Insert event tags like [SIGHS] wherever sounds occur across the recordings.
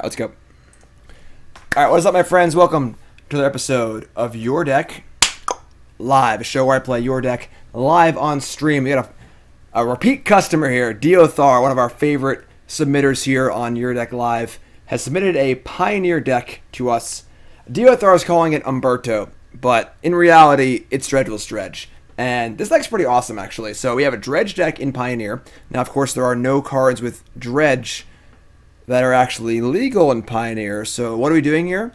right, let's go. All right, what is up, my friends? Welcome to another episode of Your Deck Live, a show where I play Your Deck live on stream. We got a, a repeat customer here, Diothar, one of our favorite submitters here on Your Deck Live, has submitted a Pioneer deck to us. Diothar is calling it Umberto, but in reality, it's Dredgeless Dredge. And this deck's pretty awesome, actually. So we have a Dredge deck in Pioneer. Now, of course, there are no cards with Dredge that are actually legal in Pioneer. So what are we doing here?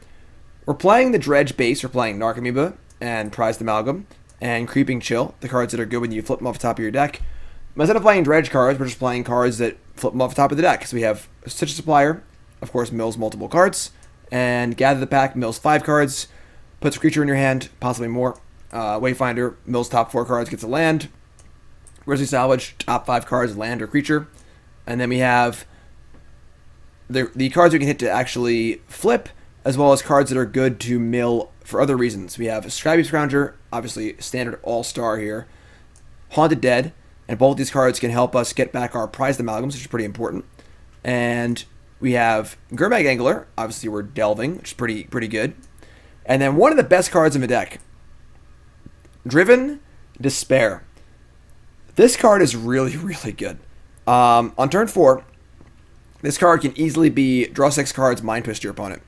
We're playing the Dredge base. We're playing Narcomoeba and Prized Amalgam and Creeping Chill, the cards that are good when you flip them off the top of your deck. Instead of playing Dredge cards, we're just playing cards that flip them off the top of the deck. So we have Stitch Supplier, of course, mills multiple cards, and Gather the Pack mills five cards, puts a creature in your hand, possibly more. Uh, Wayfinder mills top four cards, gets a land. Grisly Salvage, top five cards, land or creature. And then we have the, the cards we can hit to actually flip, as well as cards that are good to mill for other reasons. We have Scrapheap Scrounger, obviously standard all star here, Haunted Dead, and both these cards can help us get back our prized amalgams, which is pretty important. And we have Gurmag Angler, obviously we're delving, which is pretty pretty good. And then one of the best cards in the deck, Driven Despair. This card is really, [LAUGHS] really good. Um, on turn four, this card can easily be draw six cards, mind twist your opponent.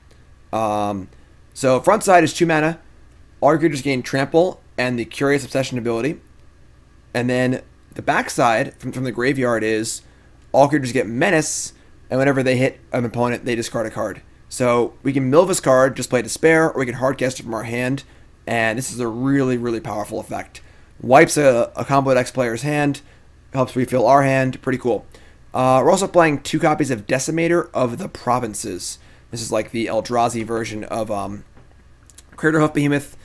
Um, so front side is two mana. All your creatures gain trample and the curious obsession ability. And then the back side from, from the graveyard is all creatures get menace, and whenever they hit an opponent, they discard a card. So we can mill this card, just play despair, or we can hardcast it from our hand, and this is a really, really powerful effect. Wipes a, a combo deck player's hand, helps refill our hand, pretty cool. Uh, we're also playing two copies of Decimator of the Provinces. This is like the Eldrazi version of um, Craterhoof Behemoth.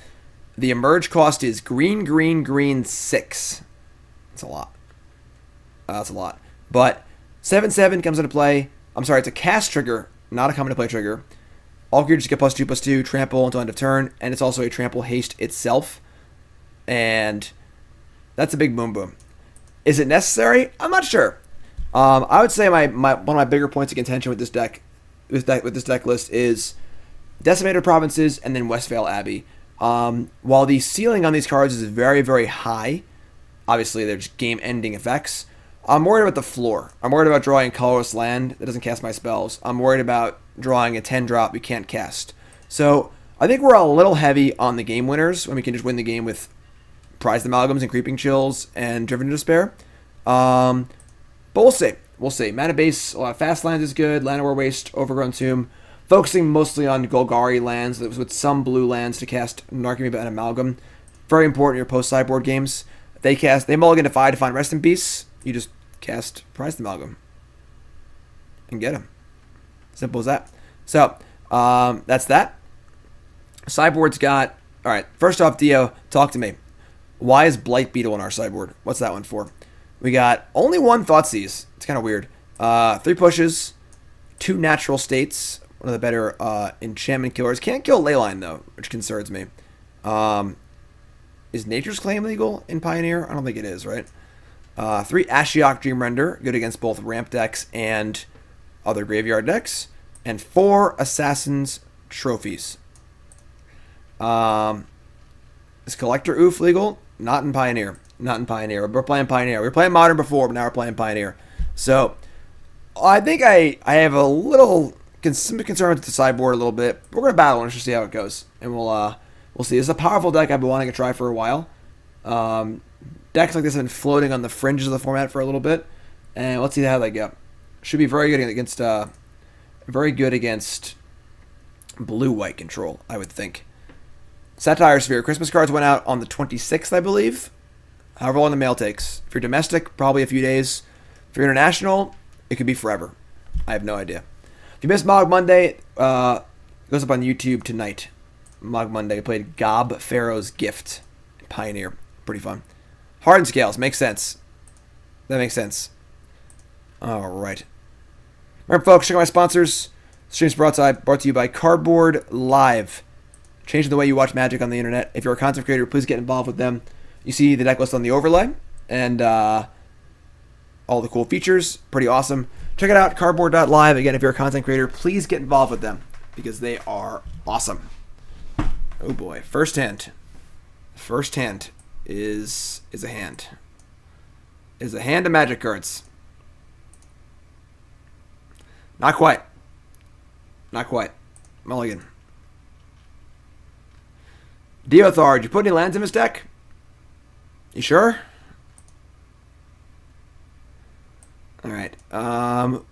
The emerge cost is green, green, green, six. That's a lot. Uh, that's a lot. But 7 7 comes into play. I'm sorry, it's a cast trigger, not a come into play trigger. All creatures get plus 2 plus 2, trample until end of turn, and it's also a trample haste itself. And that's a big boom boom. Is it necessary? I'm not sure. Um, I would say my, my one of my bigger points of contention with this deck, with deck with this deck list is Decimator Provinces and then Westvale Abbey. Um, while the ceiling on these cards is very very high, obviously there's game ending effects. I'm worried about the floor. I'm worried about drawing colorless land that doesn't cast my spells. I'm worried about drawing a 10 drop we can't cast. So I think we're a little heavy on the game winners when we can just win the game with prized amalgams and creeping chills and driven to despair. Um, but we'll see. We'll see. Mana base, a lot of fast lands is good. Llanowar Waste, Overgrown Tomb. Focusing mostly on Golgari lands That was with some blue lands to cast Narcomoeba and Amalgam. Very important in your post sideboard games. They cast they mulligan Defy to find Rest in Peace. You just cast Prized Amalgam and get him. Simple as that. So um, that's that. Sideboard's got all right. First off, Dio, talk to me. Why is Blightbeetle on our sideboard? What's that one for? We got only one Thoughtseize. It's kind of weird. Uh, three pushes, two natural states. One of the better uh, enchantment killers. Can't kill Leyline though, which concerns me. Um, is Nature's Claim legal in Pioneer? I don't think it is, right? Uh, three Ashiok Dream Render, good against both ramp decks and other graveyard decks. And four Assassin's Trophies. Um, is Collector Ouphe legal? Not in Pioneer. Not in Pioneer. We're playing Pioneer. We were playing Modern before, but now we're playing Pioneer. So, I think I, I have a little some concern with the sideboard a little bit. We're gonna battle and just see how it goes, and we'll uh we'll see. It's a powerful deck I've been wanting to try for a while. Um, decks like this have been floating on the fringes of the format for a little bit, and let's see how they go. Should be very good against uh, very good against blue white control, I would think. Satire Sphere Christmas cards went out on the 26th, I believe. However long the mail takes. If you're domestic, probably a few days. If you're international, it could be forever. I have no idea. If you missed Mog Monday, uh, it goes up on YouTube tonight. Mog Monday played God-Pharaoh's Gift, Pioneer. Pretty fun. Hardened scales makes sense. That makes sense. All right. Remember, folks, check out my sponsors. Streams brought to, brought to you by Cardboard Live. Changing the way you watch Magic on the internet. If you're a content creator, please get involved with them. You see the deck list on the overlay and uh, all the cool features. Pretty awesome. check it out, cardboard.live. Again, if you're a content creator, please get involved with them because they are awesome. Oh boy, first hint. First hint is is a hand. Is a hand of magic cards. Not quite. Not quite. Mulligan. Diothar, did you put any lands in his deck? You sure? All right. Um,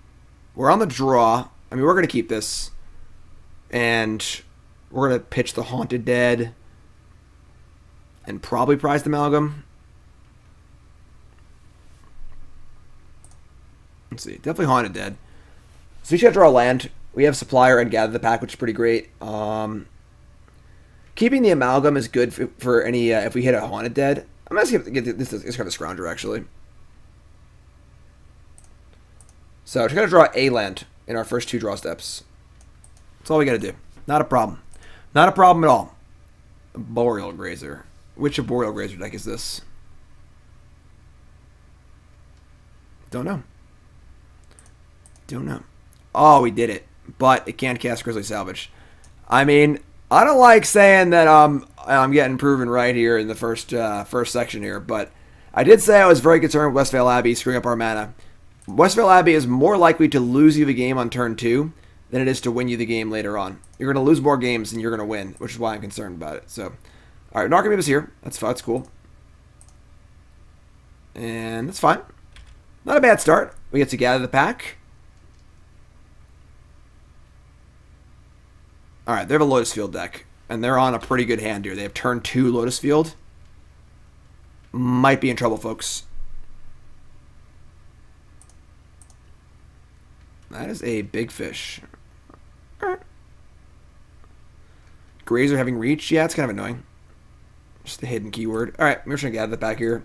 we're on the draw. I mean, we're going to keep this. And we're going to pitch the Haunted Dead. And probably prize the Amalgam. Let's see. Definitely Haunted Dead. So we should draw a land. We have Supplier and Gather the Pack, which is pretty great. Um, keeping the Amalgam is good for, for any, uh, if we hit a Haunted Dead. I'm going to get this, this kind of Scrounger, actually. So we're going to draw a land in our first two draw steps. That's all we got to do. Not a problem. Not a problem at all. Boreal Grazer. Which of Boreal Grazer deck is this? Don't know. Don't know. Oh, we did it. But it can't cast Grisly Salvage. I mean, I don't like saying that um, I'm getting proven right here in the first uh, first section here, but I did say I was very concerned with Westvale Abbey screwing up our mana. Westvale Abbey is more likely to lose you the game on turn two than it is to win you the game later on. You're going to lose more games than you're going to win, which is why I'm concerned about it. So, all right, Narcomoebas here. That's that's cool, and that's fine. Not a bad start. We get to gather the pack. All right, they have a Lotus Field deck, and they're on a pretty good hand here. They have turn two Lotus Field. Might be in trouble, folks. That is a big fish. Grazer having reach? Yeah, it's kind of annoying. Just a hidden keyword. All right, we're just going to gather that back here.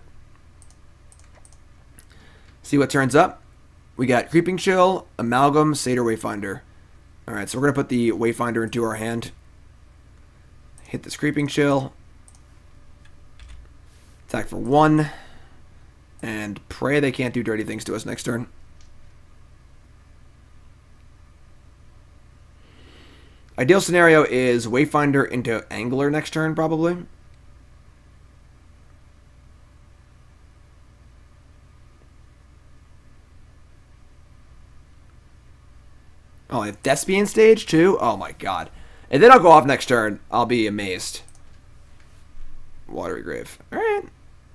See what turns up. We got Creeping Chill, Amalgam, Satyr Wayfinder. All right, so we're going to put the Wayfinder into our hand. Hit this Creeping Chill. Attack for one. And pray they can't do dirty things to us next turn. Ideal scenario is Wayfinder into Angler next turn, probably. Oh, if Thespian stage too? Oh my god. And then I'll go off next turn. I'll be amazed. Watery Grave. Alright.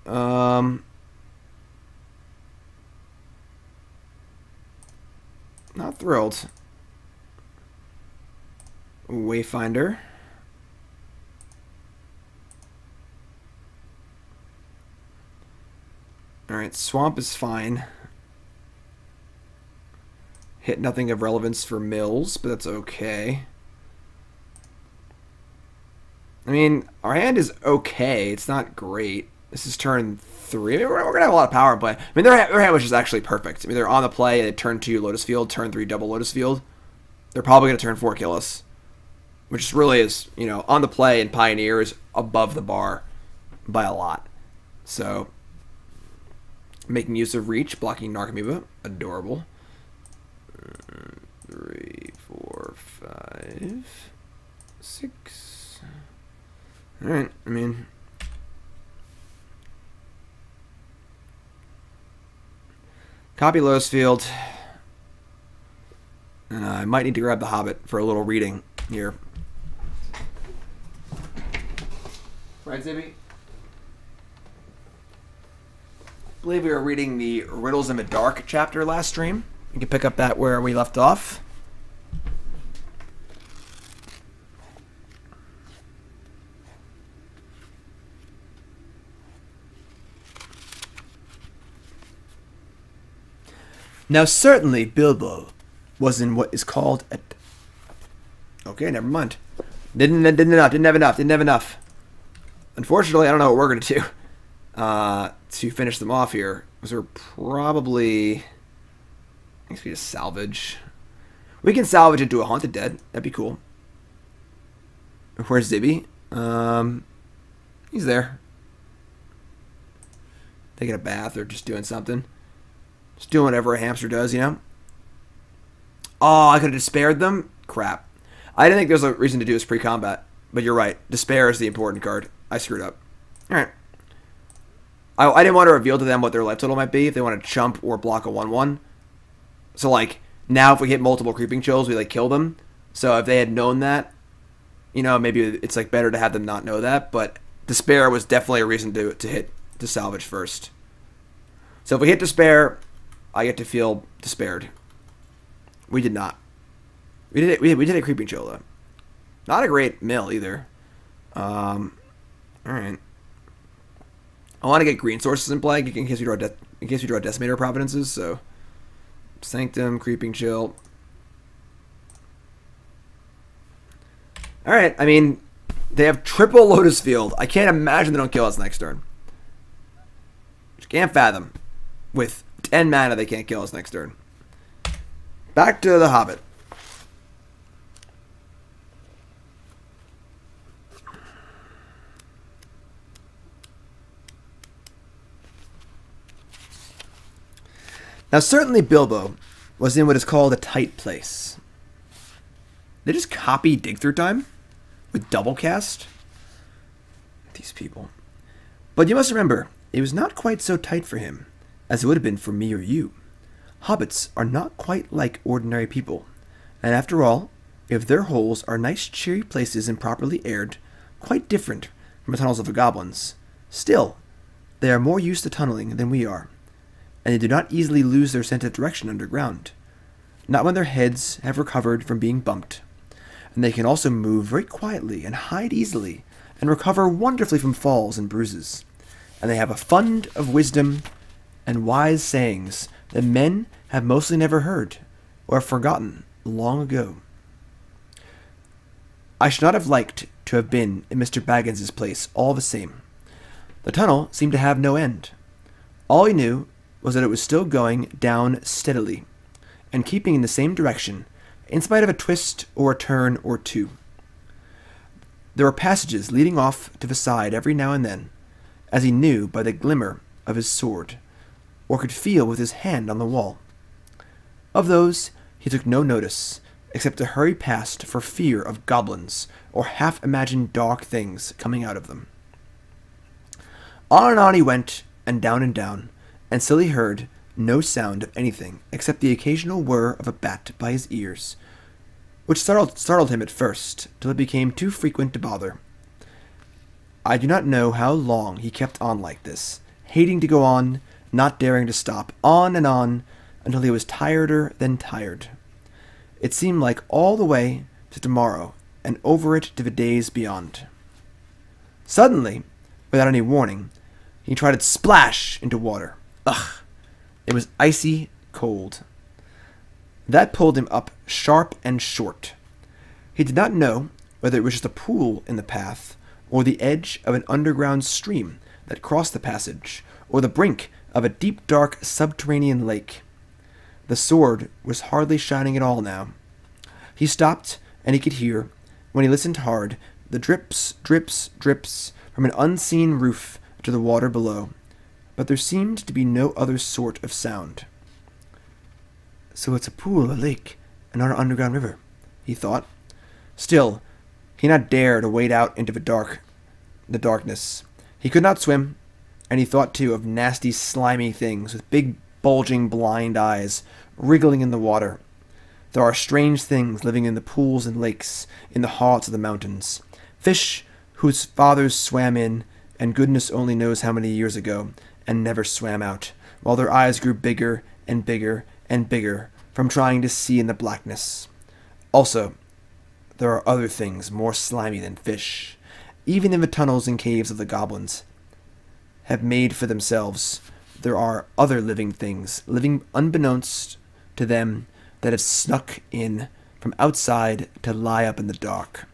Um... Not thrilled. Wayfinder. Alright, Swamp is fine. Hit nothing of relevance for Mills, but that's okay. I mean, our hand is okay. It's not great. This is turn three. we're, we're, gonna have a lot of power play. I mean, their, their hand was just actually perfect. I mean, they're on the play. They turn two Lotus Field, turn three double Lotus Field. They're probably gonna turn four kill us which really is, you know, on the play and Pioneer is above the bar by a lot. So, making use of reach, blocking Narcomoeba, adorable. Three, four, five, six. All right, I mean. Copy Lotus Field. And I might need to grab the Hobbit for a little reading here. Right, Zibby? I believe we were reading the Riddles in the Dark chapter last stream. You can pick up that where we left off. Now, certainly, Bilbo was in what is called a. Okay, never mind. Didn't didn't enough. Didn't have enough. Didn't have enough. Unfortunately, I don't know what we're to do uh, to finish them off here. Because we're probably... We just salvage. We can salvage into a Haunted Dead. That'd be cool. Where's Zibby? Um, he's there. Taking a bath or just doing something. Just doing whatever a hamster does, you know? Oh, I could have despaired them? Crap. I didn't think there was a reason to do this pre-combat, but you're right. Despair is the important card. I screwed up. Alright. I, I didn't want to reveal to them what their life total might be if they want to chump or block a 1-1. So, like, now if we hit multiple Creeping Chills, we, like, kill them. So if they had known that, you know, maybe it's, like, better to have them not know that. But Despair was definitely a reason to, to hit, to salvage first. So if we hit Despair, I get to feel despaired. We did not. We did it. We did, we did a creeping chill though. Not a great mill either. Um, all right. I want to get green sources in play in case we draw in case we draw decimator provinces. So, sanctum, creeping chill. All right. I mean, they have triple lotus field. I can't imagine they don't kill us next turn. Just can't fathom. With ten mana, they can't kill us next turn. Back to the Hobbit. Now, certainly Bilbo was in what is called a tight place. They just copy Dig Through Time with double cast? These people. But you must remember, it was not quite so tight for him as it would have been for me or you. Hobbits are not quite like ordinary people, and after all, if their holes are nice cheery places and properly aired, quite different from the tunnels of the goblins, still, they are more used to tunneling than we are, and they do not easily lose their sense of direction underground. Not when their heads have recovered from being bumped. And they can also move very quietly and hide easily, and recover wonderfully from falls and bruises. And they have a fund of wisdom and wise sayings that men have mostly never heard or have forgotten long ago. I should not have liked to have been in Mr. Baggins's place all the same. The tunnel seemed to have no end. All he knew was that it was still going down steadily, and keeping in the same direction, in spite of a twist or a turn or two. There were passages leading off to the side every now and then, as he knew by the glimmer of his sword, or could feel with his hand on the wall. Of those he took no notice, except to hurry past for fear of goblins or half imagined dark things coming out of them. On and on he went, and down and down, and still he heard no sound of anything except the occasional whir of a bat by his ears, which startled, startled him at first, till it became too frequent to bother. I do not know how long he kept on like this, hating to go on, not daring to stop, on and on, until he was tireder than tired. It seemed like all the way to tomorrow, and over it to the days beyond. Suddenly, without any warning, he tried to splash into water. Ugh! It was icy cold. That pulled him up sharp and short. He did not know whether it was just a pool in the path, or the edge of an underground stream that crossed the passage, or the brink of a deep dark subterranean lake. The sword was hardly shining at all now. He stopped, and he could hear, when he listened hard, the drips, drips, drips from an unseen roof to the water below, but there seemed to be no other sort of sound. So it's a pool, a lake, and not an underground river, he thought. Still, he not dare to wade out into the dark, the darkness. He could not swim, and he thought too of nasty, slimy things with big, bulging, blind eyes wriggling in the water. There are strange things living in the pools and lakes in the hearts of the mountains. Fish whose fathers swam in, and goodness only knows how many years ago, and never swam out, while their eyes grew bigger and bigger and bigger from trying to see in the blackness. Also, there are other things more slimy than fish, even in the tunnels and caves of the goblins have made for themselves. There are other living things, living unbeknownst to them, that have snuck in from outside to lie up in the dark.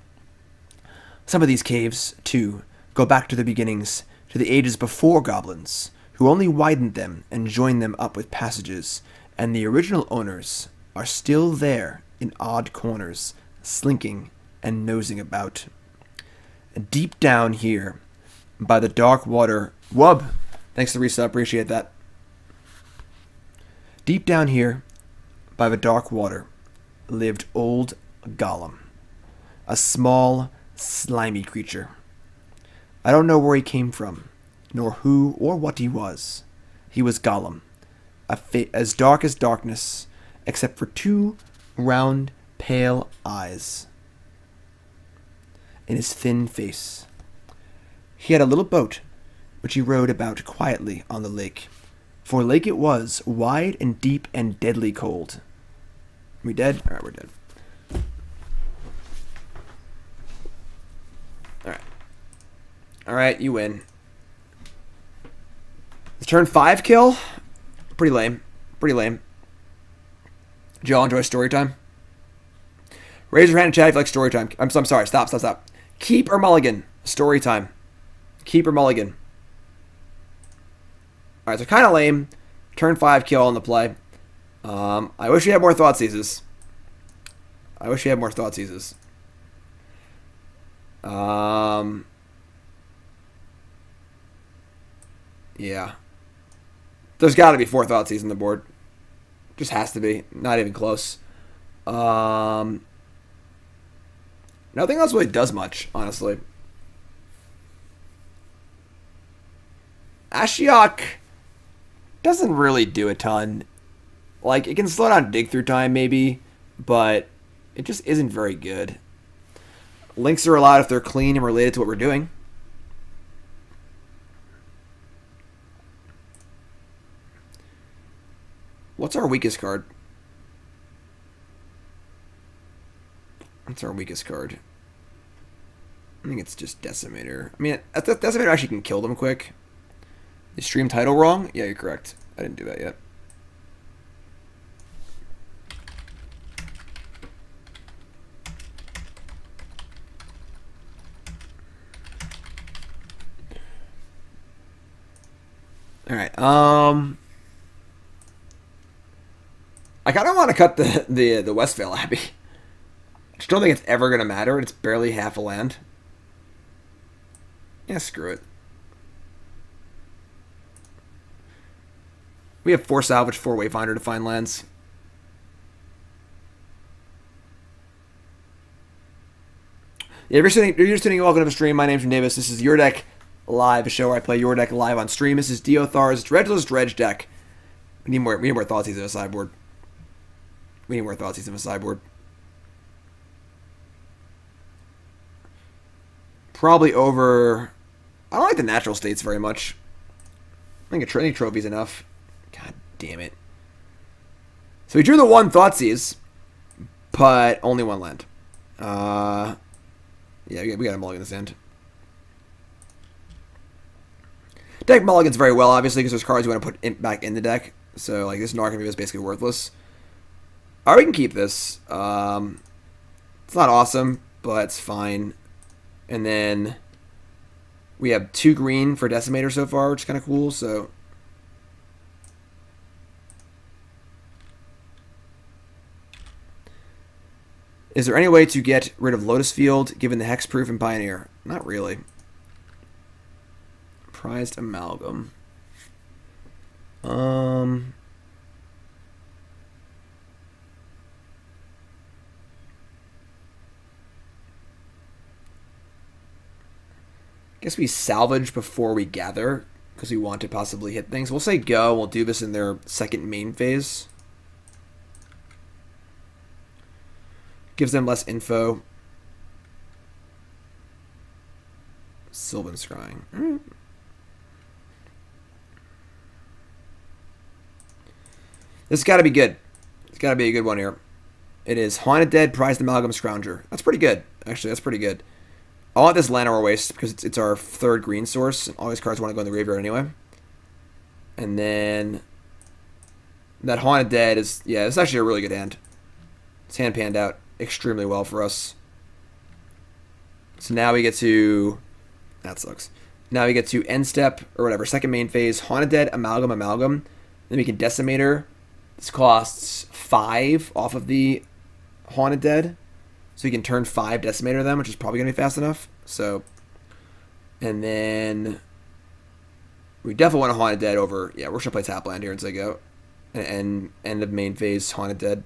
Some of these caves, too, go back to the beginnings, to the ages before goblins, who only widened them and joined them up with passages, and the original owners are still there in odd corners, slinking and nosing about. Deep down here, by the dark water, Wub, thanks to Risa, appreciate that. Deep down here, by the dark water, lived old Gollum, a small, slimy creature. I don't know where he came from, nor who or what he was. He was Gollum, as dark as darkness, except for two round, pale eyes in his thin face. He had a little boat, which he rowed about quietly on the lake, for lake it was, wide and deep and deadly cold. We dead? All right, we're dead. All right. All right, you win. The turn five kill. Pretty lame. Pretty lame. Did y'all enjoy story time? Raise your hand in chat if you like story time. I'm, I'm sorry. Stop, stop, stop. Keep or mulligan. Story time. Keep or mulligan. All right, so kind of lame. Turn five kill on the play. Um, I wish we had more Thoughtseizes. I wish we had more Thoughtseizes. Um, yeah. There's got to be four Thoughtseize on the board. Just has to be. Not even close. Um, nothing else really does much, honestly. Ashiok doesn't really do a ton. Like, it can slow down dig through time, maybe, but it just isn't very good. Links are allowed if they're clean and related to what we're doing. What's our weakest card? What's our weakest card? I think it's just Decimator. I mean, Decimator actually can kill them quick. Is stream title wrong? Yeah, you're correct. I didn't do that yet. All right. Um, I kind of want to cut the the the Westvale Abbey. I just don't think it's ever gonna matter. It's barely half a land. Yeah, screw it. We have four salvage, four wayfinder to find lands. Yeah, if you're sitting, you're sitting, welcome to the stream. My name's Davis. This is your deck live, a show where I play your deck live on stream. This is Diothar's Dredgeless Dredge deck. We need more. We need more thoughts. In a sideboard. We need more thoughts. He's in a sideboard. Probably over. I don't like the natural states very much. I think a training trophy's enough. God damn it. So we drew the one Thoughtseize, but only one land. Uh, yeah, we got a mulligan this end. Deck mulligans very well, obviously, because there's cards you want to put in, back in the deck. So, like, this Narcomoeba is basically worthless. Alright, we can keep this. Um, it's not awesome, but it's fine. And then we have two green for Decimator so far, which is kind of cool. So Is there any way to get rid of Lotus Field given the hexproof and Pioneer? Not really. Prized Amalgam. Um... guess we salvage before we gather because we want to possibly hit things. We'll say go. We'll do this in their second main phase. Gives them less info. Sylvan Scrying. Mm. This has got to be good. It's got to be a good one here. It is Haunted Dead, Prized Amalgam Scrounger. That's pretty good. Actually, that's pretty good. I want this Llanowar Waste because it's, it's our third green source. All these cards want to go in the graveyard anyway. And then that Haunted Dead is, yeah, it's actually a really good hand. It's hand panned out extremely well for us. So now we get to that sucks. Now we get to end step or whatever, second main phase, Haunted Dead, Amalgam, Amalgam. Then we can Decimator. This costs five off of the Haunted Dead. So you can turn 5 Decimator them, which is probably going to be fast enough. So, and then we definitely want a Haunted Dead over, yeah, we're going to play Tapland here and go, And end, end of main phase, Haunted Dead.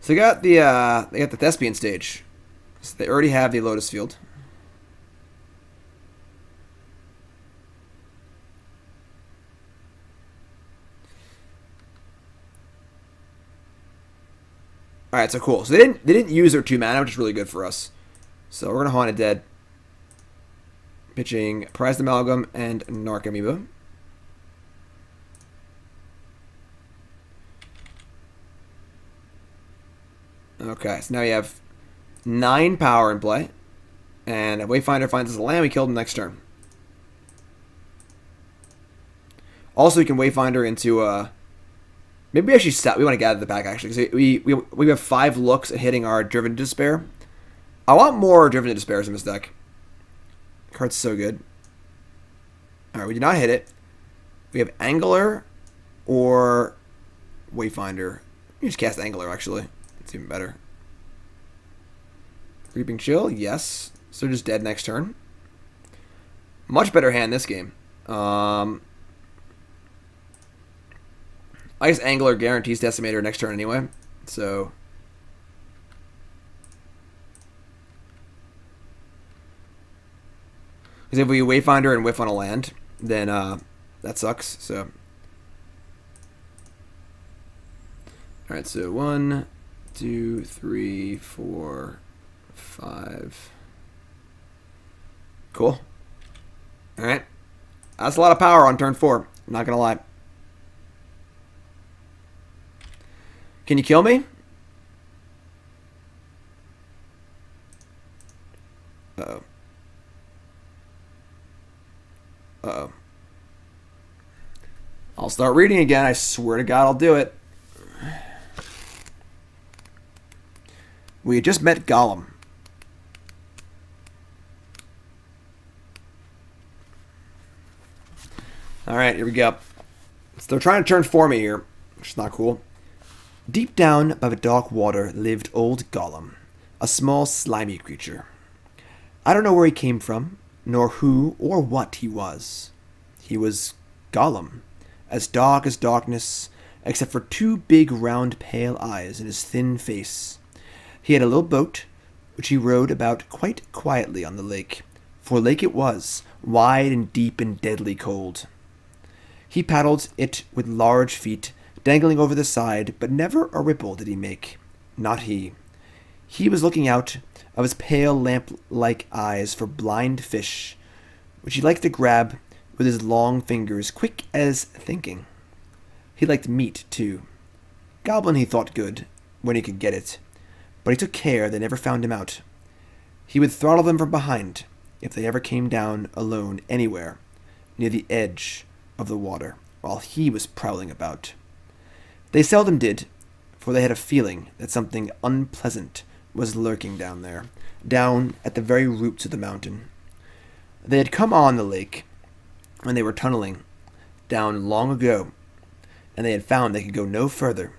So they got the uh, they got the thespian stage. So they already have the Lotus Field. All right, so cool. So they didn't they didn't use their two mana, which is really good for us. So we're gonna Haunted Dead, pitching Prized Amalgam and Narcomoeba. Okay, so now we have nine power in play. And if Wayfinder finds us a land, we kill him next turn. Also, we can Wayfinder into uh maybe we actually set. We want to gather the pack actually because we, we we have five looks at hitting our Driven to Despair. I want more Driven to Despairs in this deck. Card's so good. All right, we did not hit it. We have Angler or Wayfinder. You just cast Angler actually. It's even better. Creeping Chill, yes. So just dead next turn. Much better hand this game. Um, I guess Angler guarantees Decimator next turn anyway. So. Because if we Wayfinder and whiff on a land, then uh, that sucks. So. Alright, so one, two, three, four, five. Cool. Alright. That's a lot of power on turn four. I'm not going to lie. Can you kill me? Uh-oh. Uh-oh. I'll start reading again. I swear to God I'll do it. We had just met Gollum. Alright, here we go. So they're trying to turn for me here, which is not cool. Deep down by the dark water lived old Gollum, a small slimy creature. I don't know where he came from, nor who or what he was. He was Gollum, as dark as darkness, except for two big round pale eyes in his thin face. He had a little boat, which he rowed about quite quietly on the lake, for lake it was, wide and deep and deadly cold. He paddled it with large feet, dangling over the side, but never a ripple did he make. Not he. He was looking out of his pale lamp like eyes for blind fish, which he liked to grab with his long fingers, quick as thinking. He liked meat, too. Goblin he thought good, when he could get it but he took care they never found him out. He would throttle them from behind if they ever came down alone anywhere near the edge of the water while he was prowling about. They seldom did, for they had a feeling that something unpleasant was lurking down there, down at the very roots of the mountain. They had come on the lake when they were tunneling down long ago, and they had found they could go no further.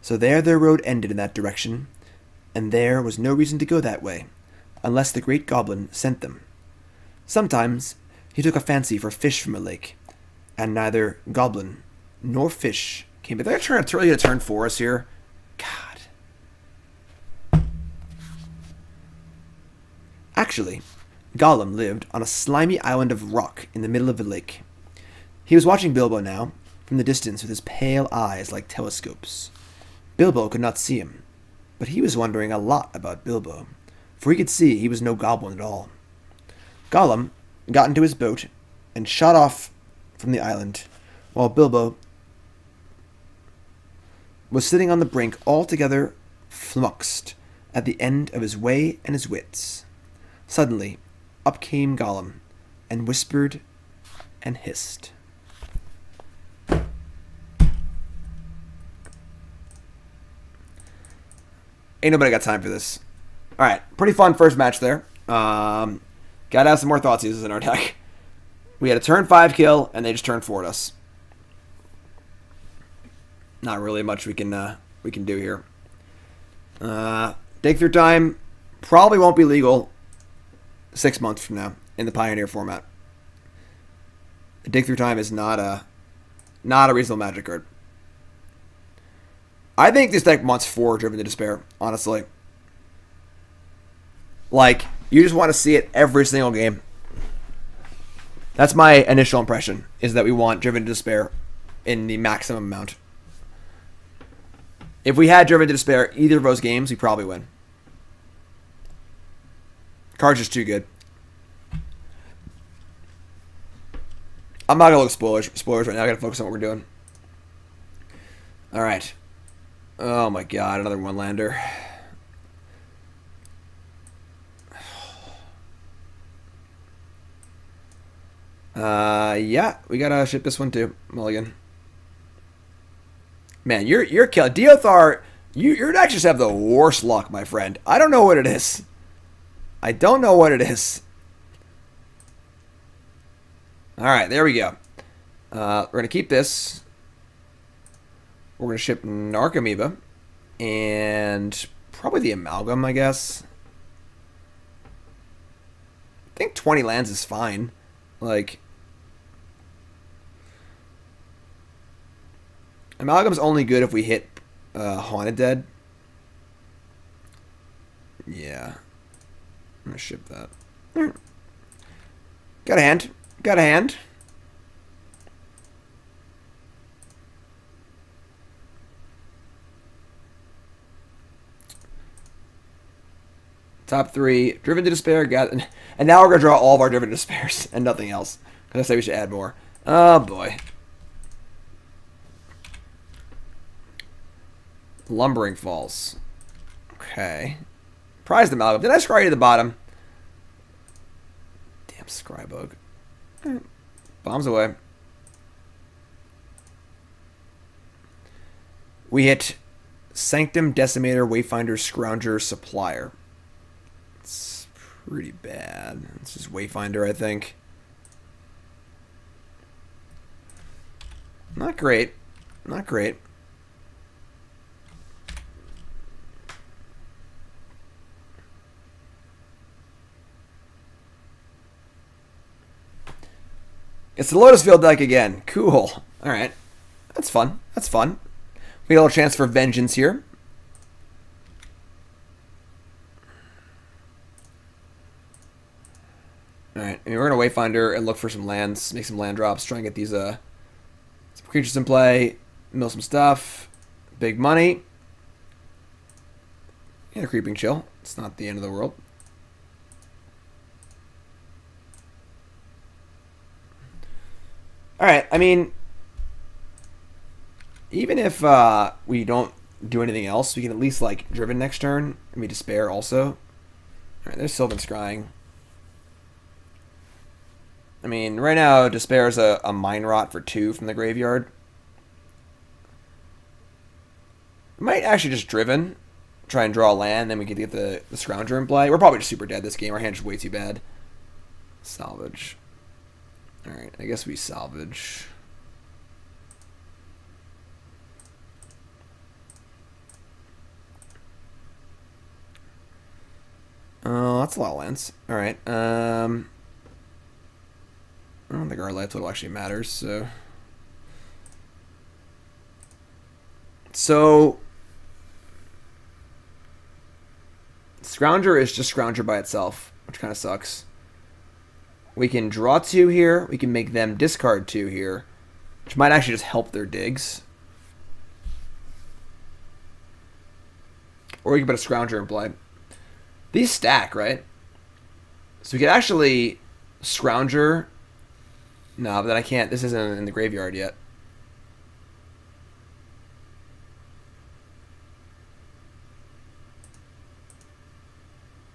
So there their road ended in that direction, and there was no reason to go that way, unless the great goblin sent them. Sometimes he took a fancy for fish from a lake, and neither goblin nor fish came. But they're trying to really to turn for us here. God. Actually, Gollum lived on a slimy island of rock in the middle of the lake. He was watching Bilbo now, from the distance with his pale eyes like telescopes. Bilbo could not see him, but he was wondering a lot about Bilbo, for he could see he was no goblin at all. Gollum got into his boat and shot off from the island, while Bilbo was sitting on the brink altogether flummoxed at the end of his way and his wits. Suddenly, up came Gollum, and whispered and hissed. Ain't nobody got time for this. All right, pretty fun first match there. Um, gotta have some more thoughts Thoughtseizes in our deck. We had a turn five kill, and they just turned four at us. Not really much we can uh, we can do here. Uh, dig through time probably won't be legal six months from now in the Pioneer format. Dig through time is not a not a reasonable magic card. I think this deck wants four Driven to Despair, honestly. Like, you just want to see it every single game. That's my initial impression, is that we want Driven to Despair in the maximum amount. If we had Driven to Despair either of those games, we probably win. Card's just too good. I'm not gonna look spoilers spoilers right now. I gotta focus on what we're doing. All right. Oh my god, another one lander. Uh, yeah, we gotta ship this one too, Mulligan. Man, you're you're kill Diothar. You you're actually just have the worst luck, my friend. I don't know what it is. I don't know what it is. All right, there we go. Uh, we're gonna keep this. We're gonna ship Narcomoeba and probably the amalgam, I guess. I think 20 lands is fine. Like, Amalgam's only good if we hit uh, Haunted Dead. Yeah. I'm going to ship that. Right. Got a hand. Got a hand. Top three. Driven to Despair. Got, and now we're going to draw all of our Driven to Despairs [LAUGHS] and nothing else. Because I say we should add more. Oh, boy. Lumbering Falls. Okay. Prized Amalgam. Did I scry you to the bottom? Damn Scrybug. Bombs away. We hit Sanctum Decimator Wayfinder Scrounger Supplier. It's pretty bad. This is Wayfinder, I think. Not great. Not great. It's the Lotus Field deck again. Cool. All right. That's fun. That's fun. We got a little chance for vengeance here. All right. I mean, we're going to Wayfinder and look for some lands, make some land drops, try and get these uh, some creatures in play, mill some stuff. Big money. And a Creeping Chill. It's not the end of the world. All right. I mean, even if uh, we don't do anything else, we can at least like driven next turn. I mean, despair also. All right. There's Sylvan Scrying. I mean, right now despair is a, a mind rot for two from the graveyard. Might actually just driven, try and draw land, then we can get the, the scrounger in play. We're probably just super dead this game. Our hand's way too bad. Salvage. Alright, I guess we salvage. Oh, that's a lot of lands. Alright, um... I don't think our life total actually matters, so... So... Scrounger is just Scrounger by itself, which kind of sucks. We can draw two here. We can make them discard two here, which might actually just help their digs. Or we can put a Scrounger in play. These stack, right? So we could actually Scrounger. No, but then I can't. This isn't in the graveyard yet.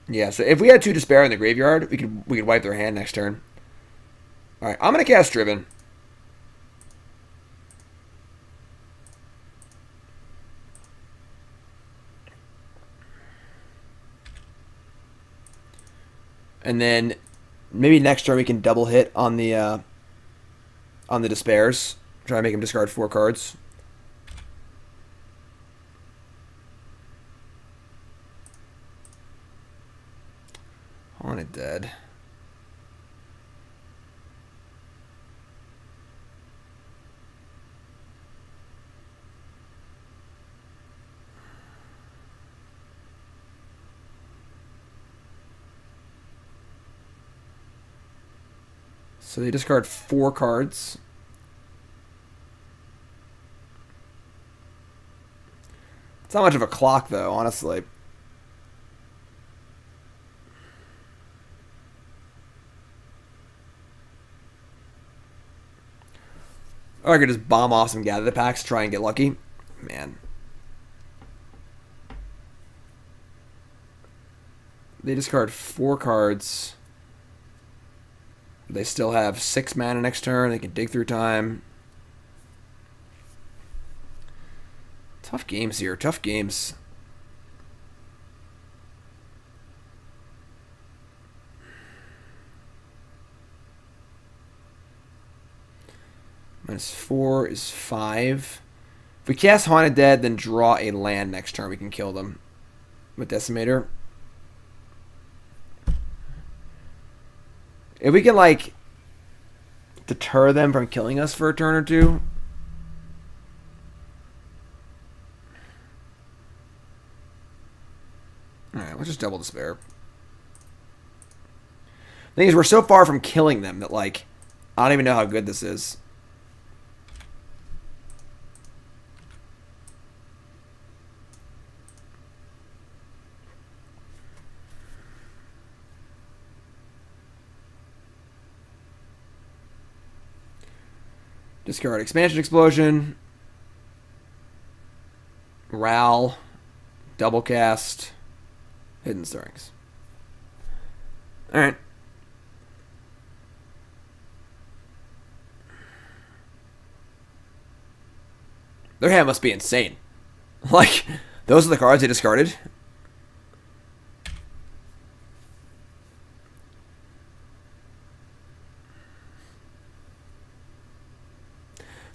Yeah, so if we had two despair in the graveyard, we could we could wipe their hand next turn. Alright, I'm gonna cast Driven. And then maybe next turn we can double hit on the uh, on the despairs. Try to make him discard four cards. I want it dead. So they discard four cards. It's not much of a clock, though, honestly. Or I could just bomb off some gather the packs, try and get lucky. Man. They discard four cards. They still have six mana next turn. They can dig through time. Tough games here. Tough games. Minus four is five. If we cast Haunted Dead, then draw a land next turn, we can kill them with Decimator. If we can, like, deter them from killing us for a turn or two. Alright, let's just double despair. The thing is, we're so far from killing them that, like, I don't even know how good this is. Discard Expansion Explosion. Ral. Double cast. Hidden Strings. Alright. Their hand must be insane. [LAUGHS] Like, those are the cards they discarded.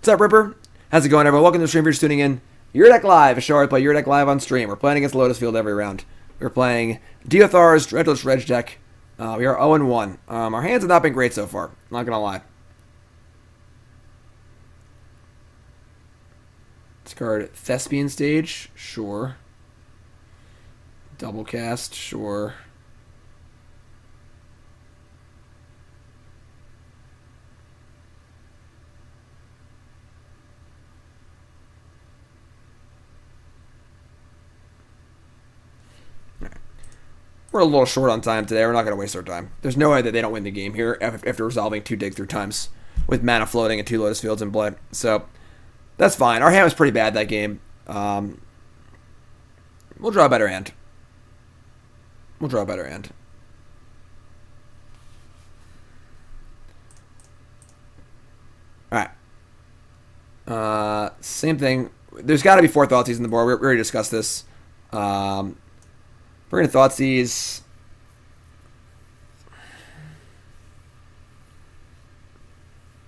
What's up, Ripper? How's it going, everyone? Welcome to the stream. If you're just tuning in, Your Deck Live, a show where I play Your Deck Live on stream. We're playing against Lotus Field every round. We're playing Diothar's Dredgeless Dredge deck. Uh, we are 0 1. Um, our hands have not been great so far. Not gonna lie. Discard Thespian Stage, sure. Double cast, sure. We're a little short on time today. We're not going to waste our time. There's no way that they don't win the game here after resolving two dig through times with mana floating and two Lotus Fields in play. So that's fine. Our hand was pretty bad that game. Um, we'll draw a better hand. We'll draw a better hand. All right. Uh, same thing. There's got to be four Thoughtseize in the board. We already discussed this. Um, we're going to Thoughtseize.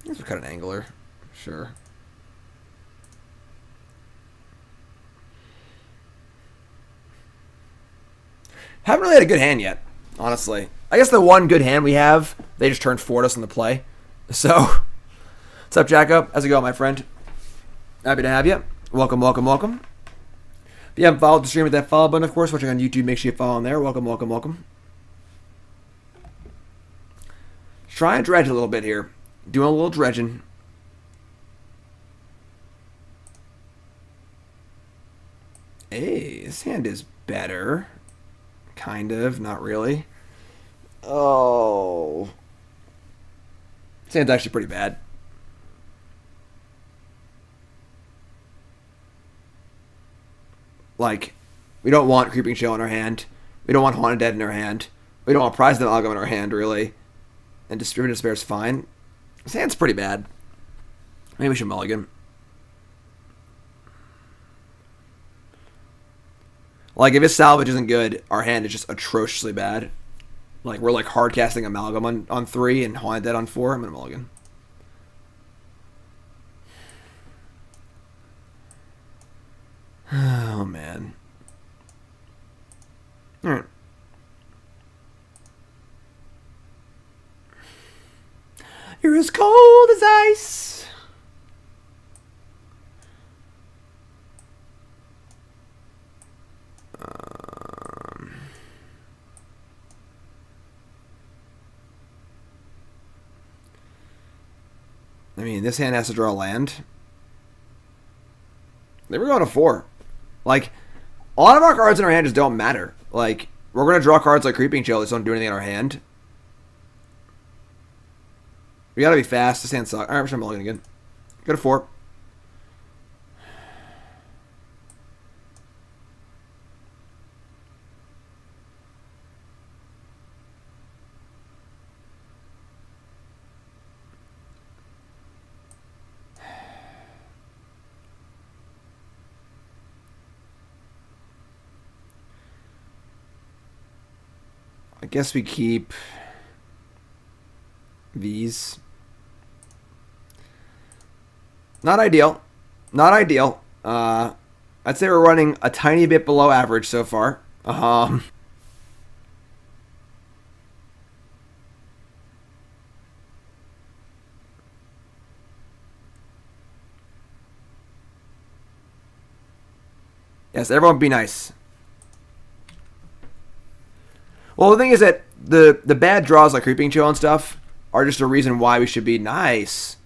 I guess we cut an angler. Sure. Haven't really had a good hand yet, honestly. I guess the one good hand we have, they just turned Fortis in the play. [LAUGHS] So, what's up, Jacob? How's it going, my friend? Happy to have you. Welcome, welcome, welcome. If you haven't followed the stream with that follow button, of course, watching on YouTube, make sure you follow on there. Welcome, welcome, welcome. Try and dredge a little bit here. Doing a little dredging. Hey, this hand is better. Kind of, not really. Oh. This hand's actually pretty bad. Like, we don't want Creeping Chill in our hand. We don't want Haunted Dead in our hand. We don't want Prized Amalgam in our hand, really. And Distributed Despair is fine. This hand's pretty bad. Maybe we should mulligan. Like, if his salvage isn't good, our hand is just atrociously bad. Like, we're like hard casting Amalgam on, on three and Haunted Dead on four. I'm going to mulligan. Oh, man. Alright. You're as cold as ice. Um, I mean, this hand has to draw land. They were going to four. Like, a lot of our cards in our hand just don't matter. Like, we're going to draw cards like Creeping Chill that don't do anything in our hand. We got to be fast. This hand sucks. All right, I'm mulligan again. Go to four. Guess we keep these. Not ideal. Not ideal. Uh, I'd say we're running a tiny bit below average so far. Um, yes, everyone be nice. Well, the thing is that the the bad draws like creeping chill and stuff are just a reason why we should be nice.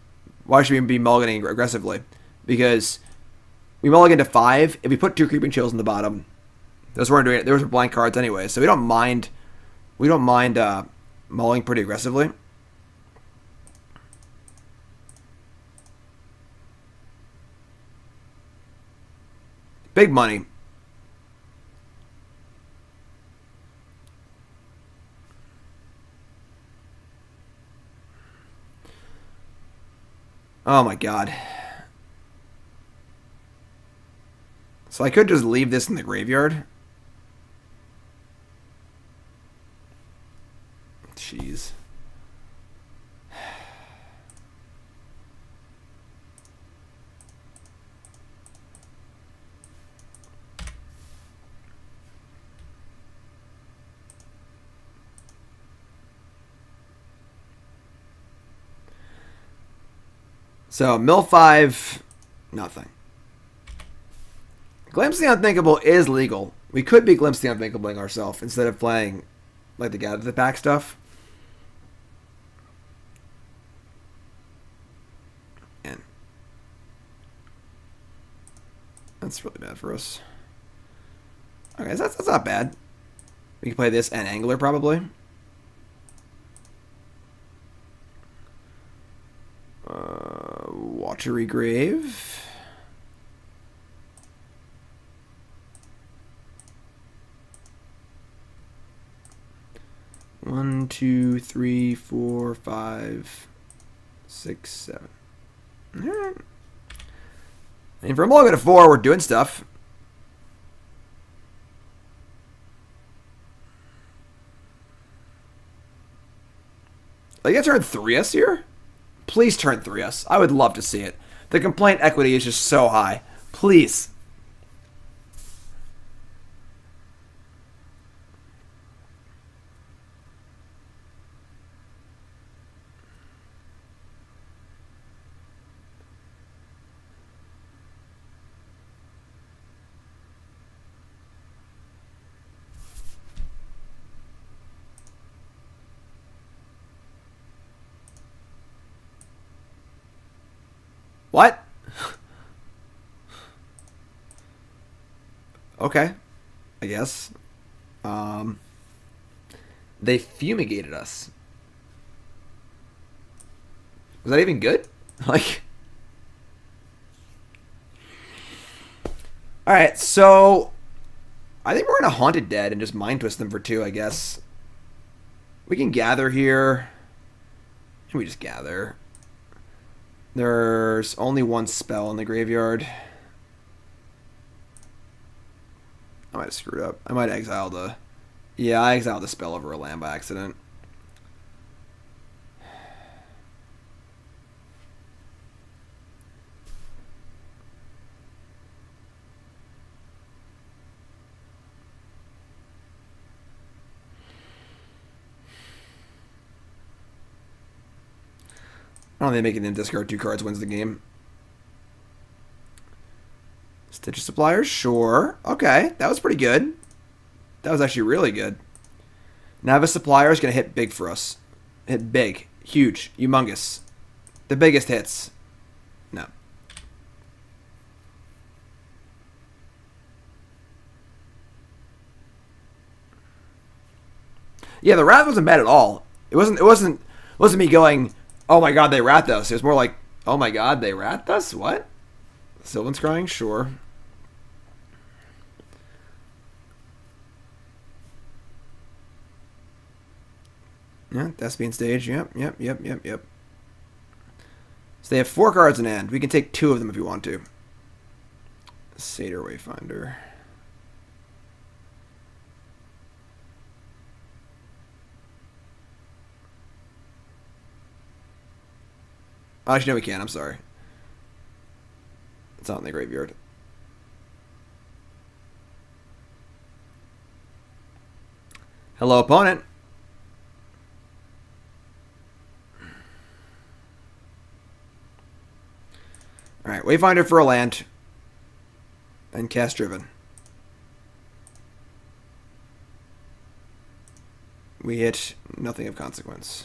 Why should we be mulliganing aggressively? Because we mulligan to five. If we put two creeping chills in the bottom, those weren't doing it. Those were blank cards anyway, so we don't mind. We don't mind uh, mulling pretty aggressively. Big money. Oh my god. So I could just leave this in the graveyard. Jeez. So, Mill 5, nothing. Glimpse the Unthinkable is legal. We could be Glimpse the Unthinkable ourselves instead of playing like the Gather the Pack stuff. And that's really bad for us. Okay, that's, that's not bad. We can play this and Angler probably. Uh, watery Grave. One, two, three, four, five, six, seven. All right. And from log at a four, we're doing stuff. Like, I turned 3S here? Please turn 3S. I would love to see it. The complaint equity is just so high. Please. What? Okay. I guess. Um, they fumigated us. Was that even good? [LAUGHS] Like. Alright, so. I think we're going to Haunted Dead and just Mind Twist them for two, I guess. We can gather here. Can we just gather? There's only one spell in the graveyard. I might have screwed up. I might exile the... Yeah, I exiled the spell over a land by accident. I don't think making them discard two cards wins the game. Stitcher's Supplier, sure. Okay, that was pretty good. That was actually really good. A Supplier is going to hit big for us. Hit big. Huge. Humongous. The biggest hits. No. Yeah, the wrath wasn't bad at all. It wasn't. It wasn't. It wasn't me going, "Oh my god, they rat us." It was more like, "Oh my god, they rat us." What? Sylvan Scrying? sure. Yeah, that's being staged. Yep, yep, yep, yep, yep. So they have four cards in hand. We can take two of them if you want to. Satyr Wayfinder. Oh, actually, no, we can't. I'm sorry. It's not in the graveyard. Hello, opponent. Alright, Wayfinder for a land. And cast driven. We hit nothing of consequence.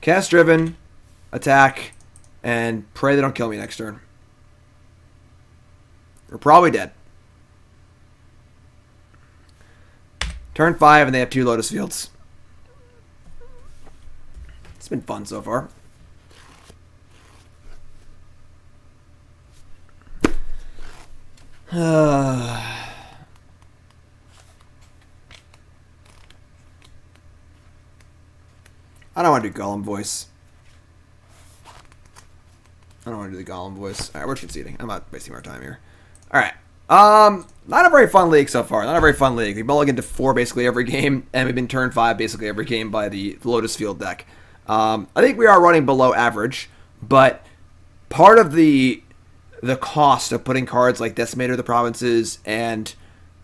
Cast driven, attack, and pray they don't kill me next turn. We're probably dead. Turn five, and they have two Lotus Fields. It's been fun so far. [SIGHS] I don't want to do Golem voice. I don't want to do the Golem voice. All right, we're conceding. I'm not wasting our time here. All right. Um, not a very fun league so far. Not a very fun league. We mulligan to four basically every [LAUGHS] game, and we've been turned five basically every game by the Lotus Field deck. Um, I think we are running below average, but part of the the cost of putting cards like Decimator of the Provinces and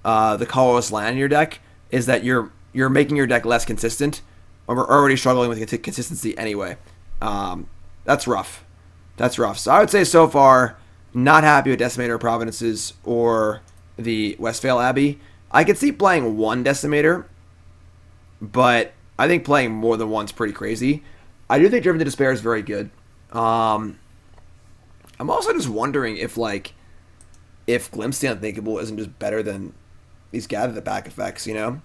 uh, the Colorless Land in your deck is that you're you're making your deck less consistent. And we're already struggling with consistency anyway. Um, that's rough. That's rough. So I would say so far, not happy with Decimator of Provinces or the Westvale Abbey. I could see playing one Decimator, but I think playing more than one's pretty crazy. I do think Driven to Despair is very good. Um, I'm also just wondering if like if Glimpse the Unthinkable isn't just better than these Gather the Pack effects, you know?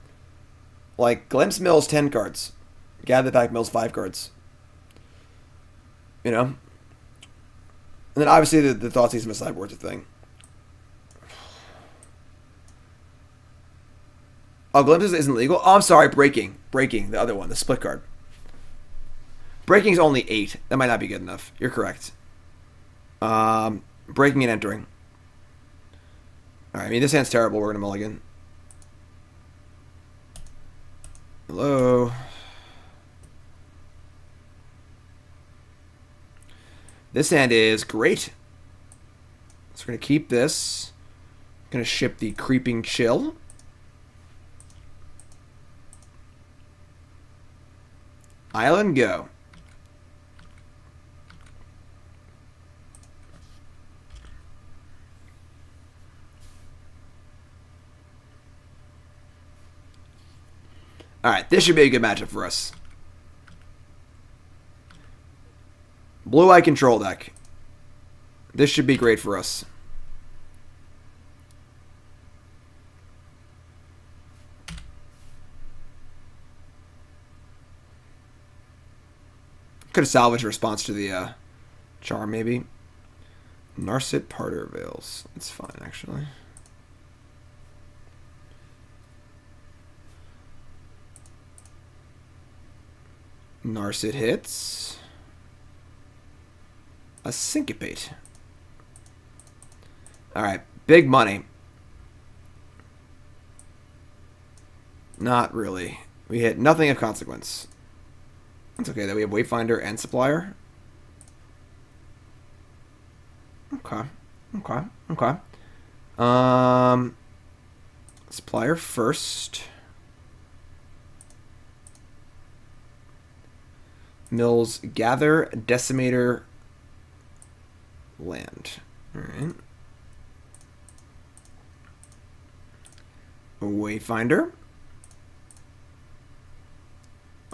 Like Glimpse mills ten cards. Gather the Pack mills five cards. You know? And then obviously the, the Thoughtseize a sideboard's a thing. Oh, Glimpses isn't legal? Oh, I'm sorry, Breaking. Breaking, the other one, the split card. Breaking's only eight. That might not be good enough. You're correct. Um, breaking and entering. Alright, I mean, this hand's terrible. We're going to mulligan. Hello? This hand is great. So we're going to keep this. Going to ship the Creeping Chill. Island go. Alright, this should be a good matchup for us. Blue Eye Control deck. This should be great for us. Could have salvaged a response to the uh, charm, maybe. Narset Parter Veils. It's fine, actually. Narset hits. A Syncopate. Alright, big money. Not really. We hit nothing of consequence. That's okay, that we have Wayfinder and Supplier. Okay. Okay. Okay. Um, Supplier first. Mills gather decimator land. Alright. Wayfinder.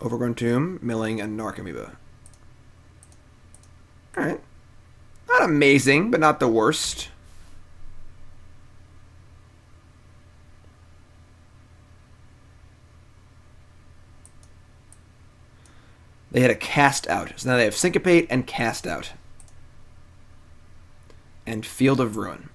Overgrown Tomb, Milling, and Narcomoeba. Alright. Not amazing, but not the worst. They had a cast out. So now they have Syncopate and Cast out. And Field of Ruin.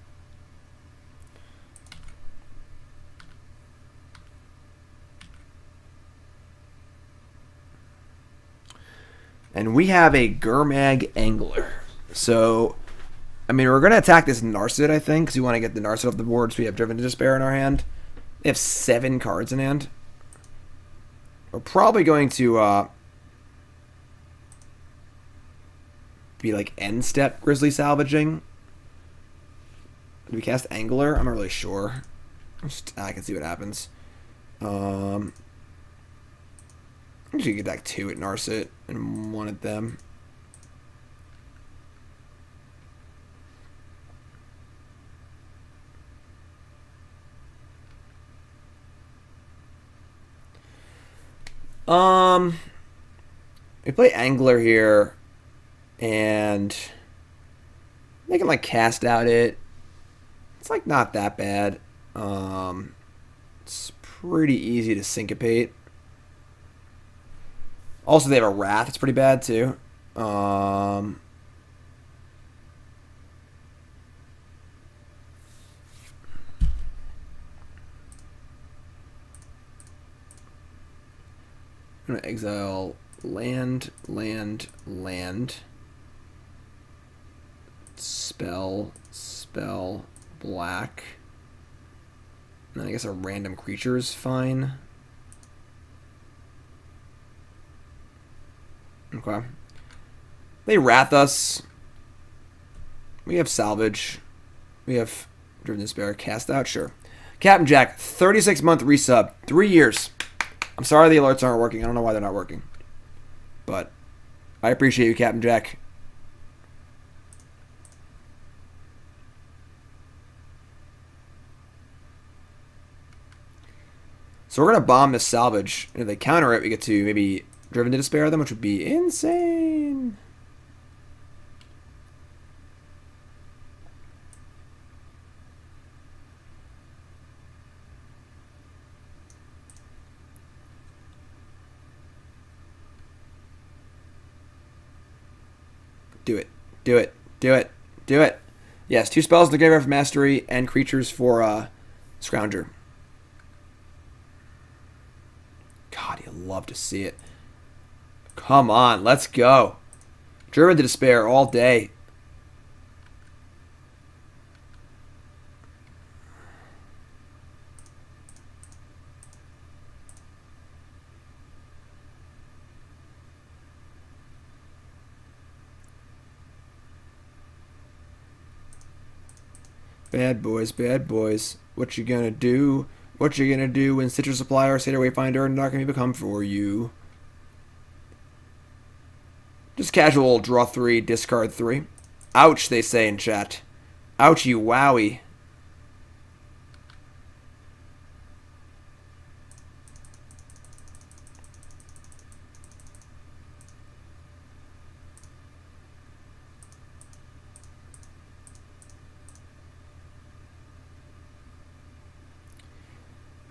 And we have a Gurmag Angler. So, I mean, we're going to attack this Narset, I think, because we want to get the Narset off the board. So we have Driven to Despair in our hand. We have seven cards in hand. We're probably going to uh, be like end step Grisly Salvaging. Do we cast Angler? I'm not really sure. Just, I can see what happens. Um, Should get back two at Narset and one at them. Um, we play Angler here, and they can like cast out it. It's like not that bad. Um, it's pretty easy to syncopate. Also, they have a Wrath. It's pretty bad, too. Um... I'm going to exile land, land, land. Spell, spell, black. And then I guess a random creature is fine. Okay. They wrath us. We have salvage. We have driven despair. Cast out, sure. Captain Jack, 36 month resub, three years. I'm sorry the alerts aren't working. I don't know why they're not working, but I appreciate you, Captain Jack. So we're gonna bomb this salvage. And If they counter it, we get to maybe driven to despair of them, which would be insane. Do it. Do it. Do it. Do it. Yes, two spells in the graveyard for mastery and creatures for uh, Scrounger. God, you love to see it. Come on, let's go. Driven to despair all day. Bad boys, bad boys. What you gonna do? What you gonna do when Stitcher's Supplier, Satyr Wayfinder, and Dark become for you? Just casual draw three, discard three. Ouch, they say in chat. Ouchie wowie.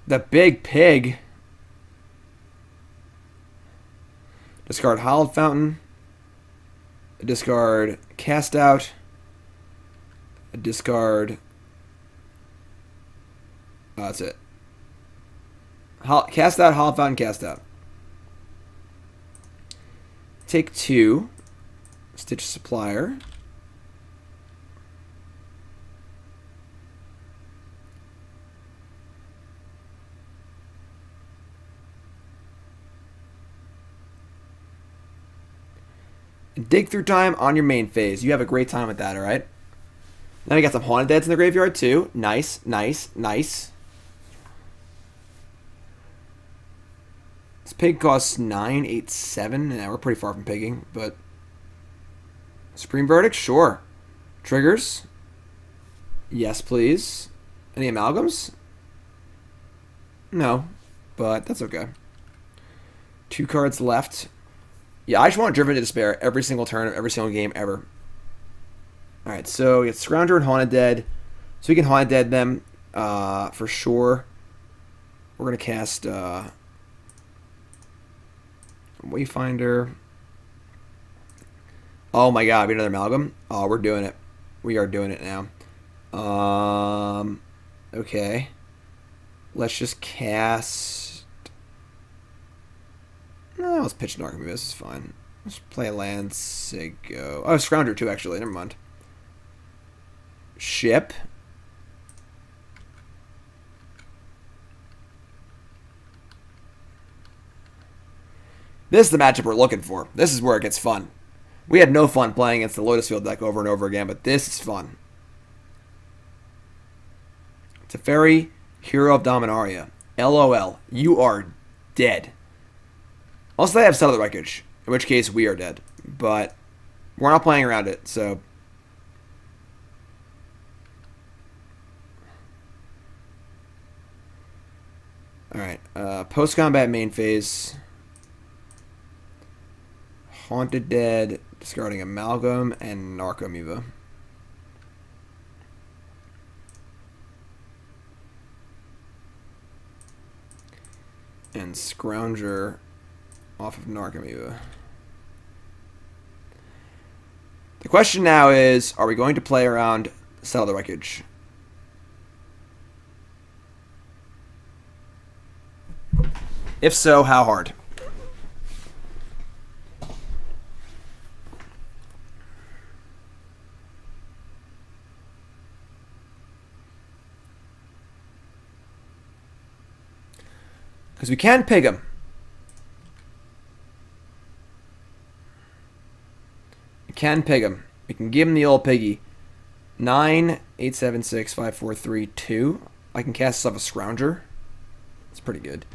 The big pig. Discard Hallowed Fountain discard cast out, discard. Oh, that's it. Cast out, Fountain, cast out. Take two. Stitch Supplier. Dig through time on your main phase. You have a great time with that, alright? Then we got some Haunted Deads in the graveyard, too. Nice, nice, nice. This pig costs 987. Yeah, we're pretty far from pigging, but... Supreme Verdict? Sure. Triggers? Yes, please. Any amalgams? No, but that's okay. Two cards left. Yeah, I just want Driven to Despair every single turn of every single game ever. Alright, so we get Scrounger and Haunted Dead. So we can Haunted Dead them uh, for sure. We're going to cast uh, Wayfinder. Oh my god, we another Amalgam? Oh, we're doing it. We are doing it now. Um, okay. Let's just cast... No, let's pitch Narcomoeba. This is fine. Let's play land, Sigo. Oh, Scrounger too, actually. Never mind. Ship. This is the matchup we're looking for. This is where it gets fun. We had no fun playing against the Lotus Field deck over and over again, but this is fun. Teferi, Hero of Dominaria. LOL. You are dead. Also, they have Settle the Wreckage, in which case we are dead. But we're not playing around it, so... Alright, uh, post-combat main phase... Haunted Dead, discarding Amalgam, and Narcomoeba. And Scrounger off of Narcomoeba. The question now is, are we going to play around Settle the Wreckage? If so, how hard? Because we can pig him. Can pig him. We can give him the old piggy. 9, 8, 7, 6, 5, 4, 3, 2. I can cast off a Scrounger. It's pretty good.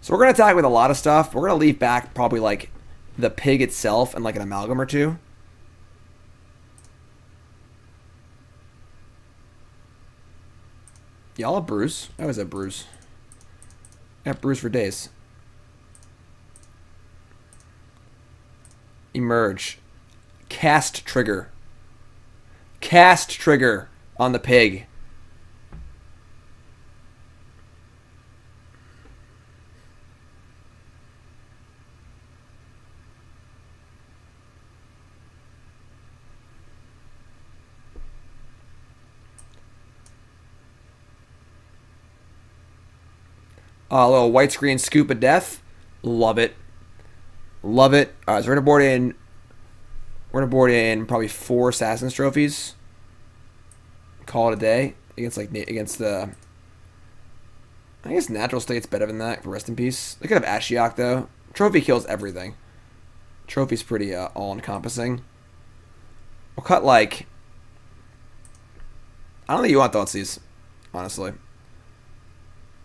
So we're going to attack with a lot of stuff. We're going to leave back probably like the pig itself and like an amalgam or two. Y'all have Bruce. I was at Bruce. Got Bruce for days. Emerge. Cast trigger. Cast trigger on the pig. Uh, a little white screen scoop of death. Love it. Love it. All right, so we're gonna board in. We're gonna board in probably four Assassin's trophies. Call it a day against like against the. I guess natural state's better than that for rest in peace. They could have Ashiok though. Trophy kills everything. Trophy's pretty uh, all encompassing. We'll cut like. I don't think you want these, honestly.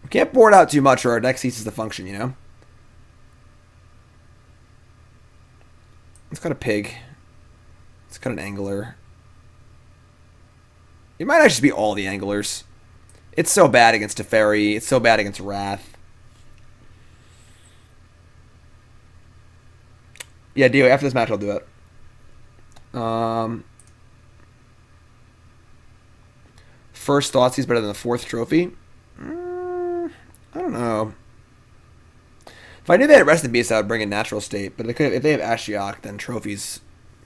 We can't board out too much or our deck ceases to function, you know? It's got a pig. Got an angler. It might actually be all the anglers. It's so bad against Teferi. It's so bad against Wrath. Yeah, Dio, after this match I'll do it. Um, first Thoughtseize better than the fourth trophy. I don't know. If I knew they had Rest in Peace, I would bring a Natural State. But if they have Ashiok, then Trophy's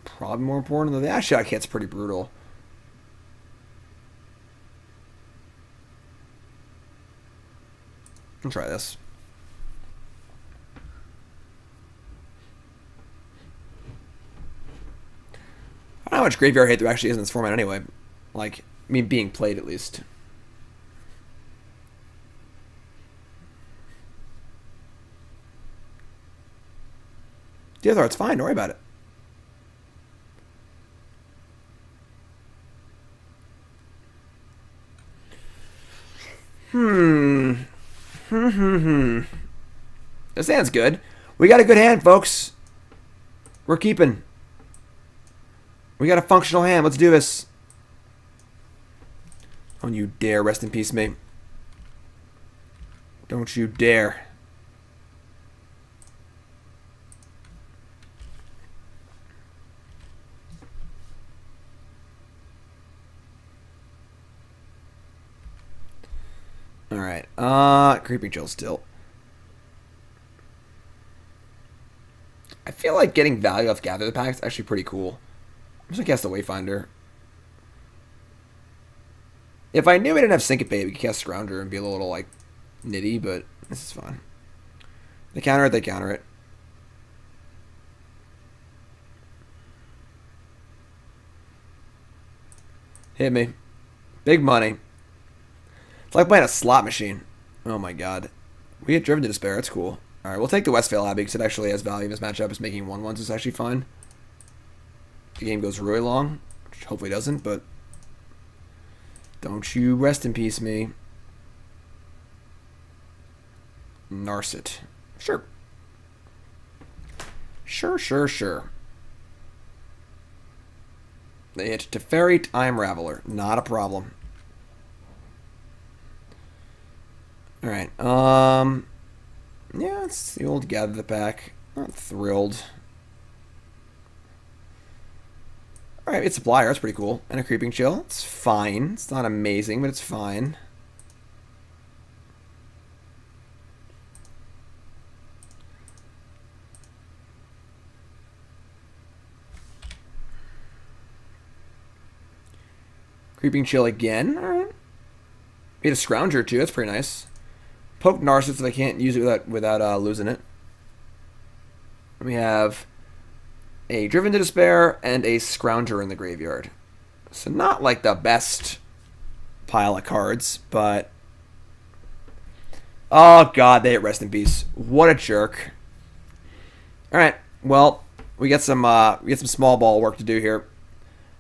probably more important. Though the Ashiok hit's pretty brutal. I'll try this. I don't know how much graveyard hate there actually is in this format anyway. Like, I mean, being played at least. Deathheart's fine. Don't worry about it. Hmm. [LAUGHS] Hmm, hmm. This hand's good. We got a good hand, folks. We're keeping. We got a functional hand. Let's do this. Don't you dare rest in peace, mate. Don't you dare. Alright. Uh, Creeping Chill still. I feel like getting value off Gather the Pack is actually pretty cool. I'm just gonna cast the Wayfinder. If I knew we didn't have Syncopate, we could cast Scrounger and be a little, like, nitty, but this is fine. They counter it, they counter it. Hit me. Big money. It's like playing a slot machine. Oh my god. We get driven to despair. That's cool. Alright, we'll take the Westvale Abbey because it actually has value in this matchup. It's making 1 1s is actually fine. The game goes really long, which hopefully doesn't, but don't you rest in peace, me. Narset. Sure. Sure, sure, sure. They hit Teferi Time Raveler. Not a problem. Alright, um... Yeah, it's the old Gather the Pack. Not thrilled. Alright, it's a Supplier. That's pretty cool. And a Creeping Chill. It's fine. It's not amazing, but it's fine. Creeping Chill again. Alright. We had a Scrounger too. That's pretty nice. Poke Narset so they can't use it without, without uh, losing it. We have a Driven to Despair and a Scrounger in the graveyard. So not like the best pile of cards, but... Oh god, they hit Rest in Peace. What a jerk. Alright, well, we get some uh, we get some small ball work to do here.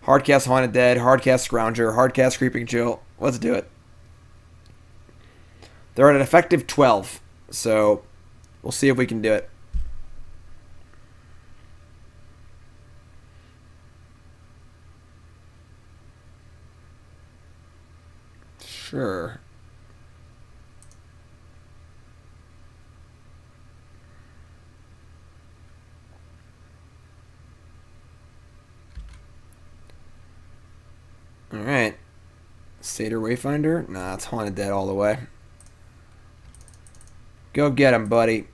Hardcast Haunted Dead, Hardcast Scrounger, Hardcast Creeping Chill. Let's do it. They're at an effective 12, so we'll see if we can do it. Sure. Alright. Satyr Wayfinder? Nah, it's Haunted Dead all the way. Go get him, buddy.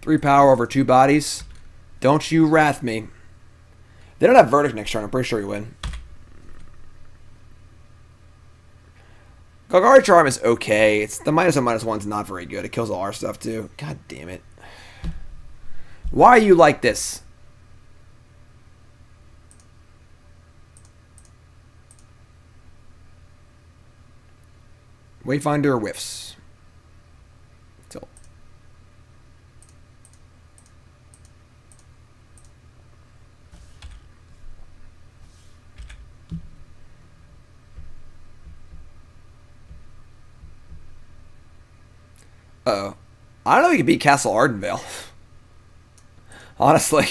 Three power over two bodies. Don't you wrath me. They don't have Verdict next turn. I'm pretty sure you win. Golgari Charm is okay. It's the minus one minus one's not very good. It kills all our stuff too. God damn it. Why are you like this? Wayfinder whiffs. Tilt. Uh oh. I don't know if you can beat Castle Ardenvale. [LAUGHS] Honestly.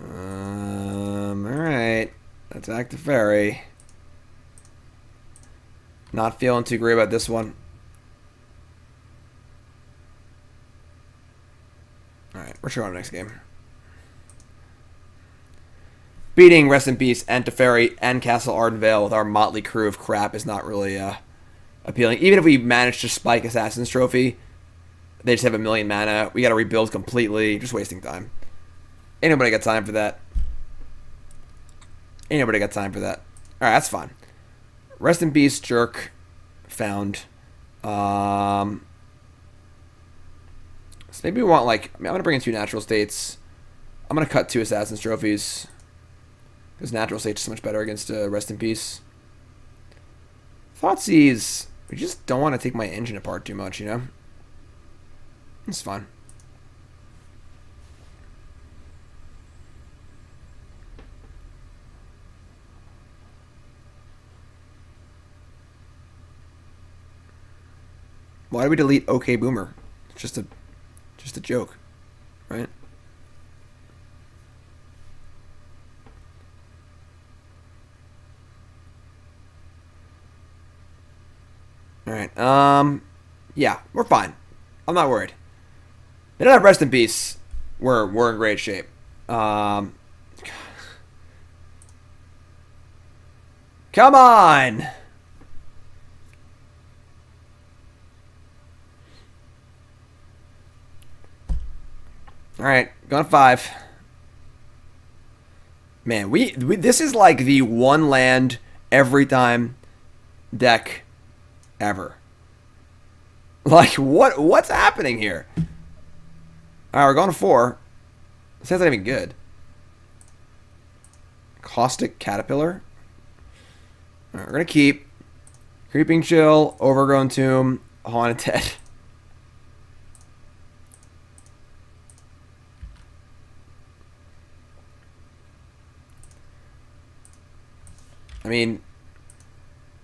Um, alright. Attack the Teferi. Not feeling too great about this one. Alright, we're sure on next game. Beating Rest in Peace and Teferi and Castle Ardenvale with our motley crew of crap is not really uh, appealing. Even if we manage to spike Assassin's Trophy, they just have a million mana. We got to rebuild completely. Just wasting time. Anybody got time for that. Ain't nobody got time for that. Alright, that's fine. Rest in peace, jerk. Found. Um, so maybe we want, like, I am going to bring in two natural states. I'm to cut two Assassin's Trophies. Because natural state's so much better against uh, Rest in Peace. Thoughtseize. We just don't want to take my engine apart too much, you know? It's fine. Why do we delete OK Boomer? It's just a, just a joke, right? All right. Um, yeah, we're fine. I'm not worried. They don't have rest in peace. We're we're in great shape. Um, [SIGHS] come on. All right, gone five. Man, we, we this is like the one land every time deck ever. Like what what's happening here? Alright, we're going to four. This isn't even good. Caustic Caterpillar. Right, we're gonna keep Creeping Chill, Overgrown Tomb, Haunted. [LAUGHS] I mean,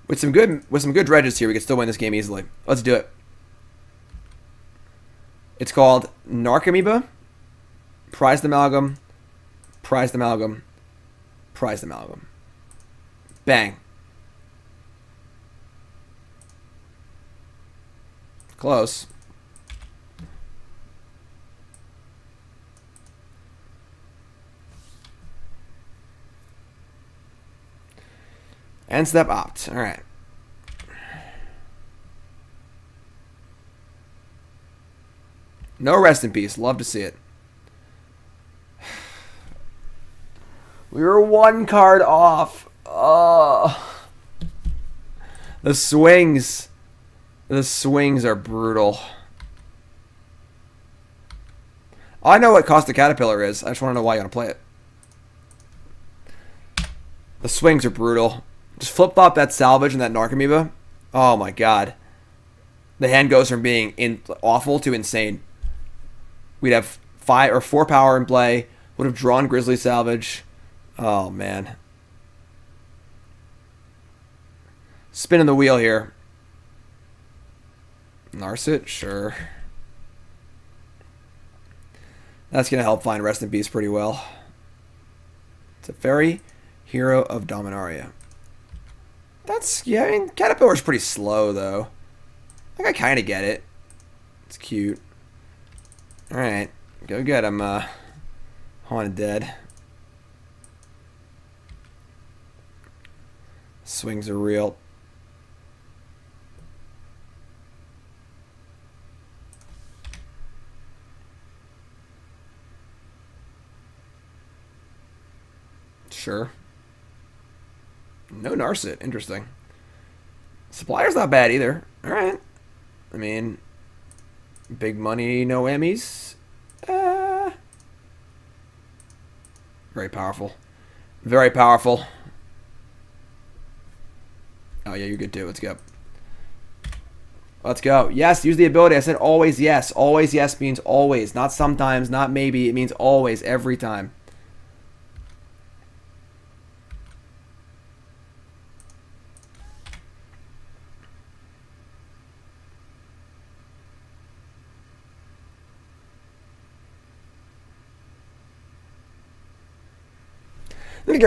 with some good with some good dredges here, we could still win this game easily. Let's do it. It's called Narcomoeba, Prized Amalgam, Prized Amalgam, Prized Amalgam. Bang. Close. End step opt. All right. No rest in peace. Love to see it. We were one card off. Oh. The swings. The swings are brutal. I know what Caustic Caterpillar is. I just want to know why you want to play it. The swings are brutal. Just flip flop that salvage and that Narcomoeba. Oh my god. The hand goes from being in awful to insane. We'd have five or four power in play. Would have drawn Grisly Salvage. Oh man. Spinning the wheel here. Narset, sure. That's gonna help find Rest in Peace pretty well. It's Teferi hero of Dominaria. That's, yeah, I mean, Caterpillar's pretty slow, though. I think I kind of get it. It's cute. Alright, go get him, uh, Haunted Dead. Swings are real. Sure. No Narset. Interesting. Supplier's not bad either. All right. I mean, big money, no Emmys. Uh, very powerful. Very powerful. Oh, yeah, you're good too. Let's go. Let's go. Yes, use the ability. I said always yes. Always yes means always. Not sometimes, not maybe. It means always, every time.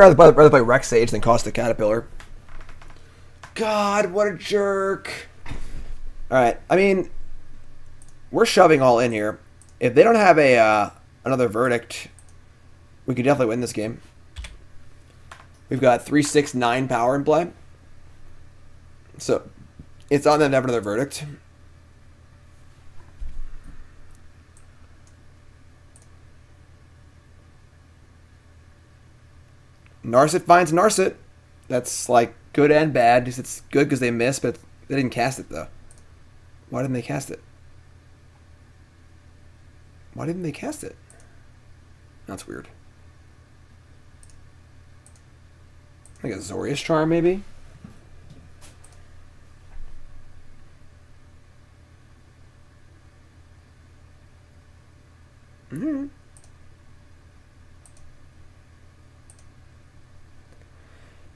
I'd rather, rather play Rec Sage than Caustic Caterpillar. God, what a jerk. Alright, I mean, we're shoving all in here. If they don't have a uh, another verdict, we could definitely win this game. We've got three, six, nine power in play. So, it's on them to have another verdict. Narset finds Narset. That's like good and bad. It's good because they missed, but they didn't cast it though. Why didn't they cast it? Why didn't they cast it? That's weird. Like a Azorius Charm, maybe? Mm -hmm.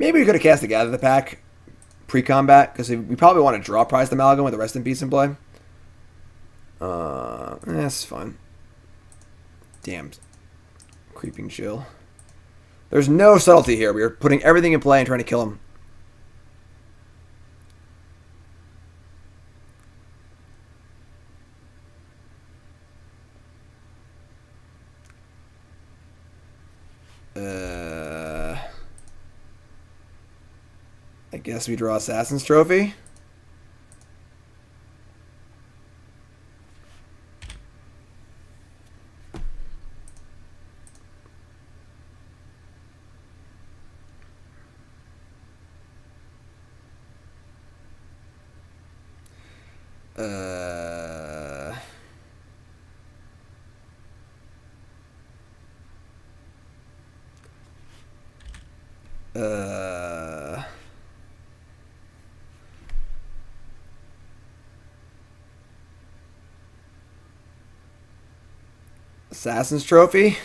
Maybe we could have cast the Gather the Pack pre-combat because we probably want to draw Prized Amalgam with the Rest in Peace in play. Uh, that's fun. Damn. Creeping Chill. There's no subtlety here. We are putting everything in play and trying to kill him. I guess we draw Assassin's Trophy. Assassin's Trophy.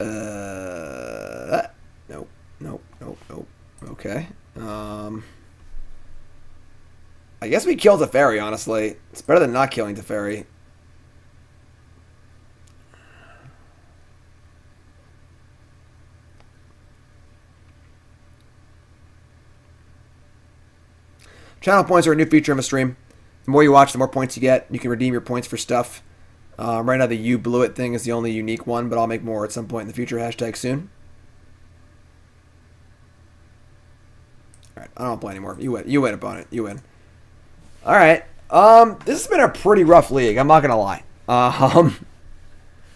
Uh, nope, nope, nope, nope. Okay. Um, I guess we killed Teferi, honestly. It's better than not killing Teferi. Channel points are a new feature of a stream. The more you watch, the more points you get. You can redeem your points for stuff. Um, right now, the you blew it thing is the only unique one, but I'll make more at some point in the future. Hashtag soon. All right, I don't play anymore. You win. You win, opponent. You win. All right. Um, this has been a pretty rough league. I'm not gonna lie. Um,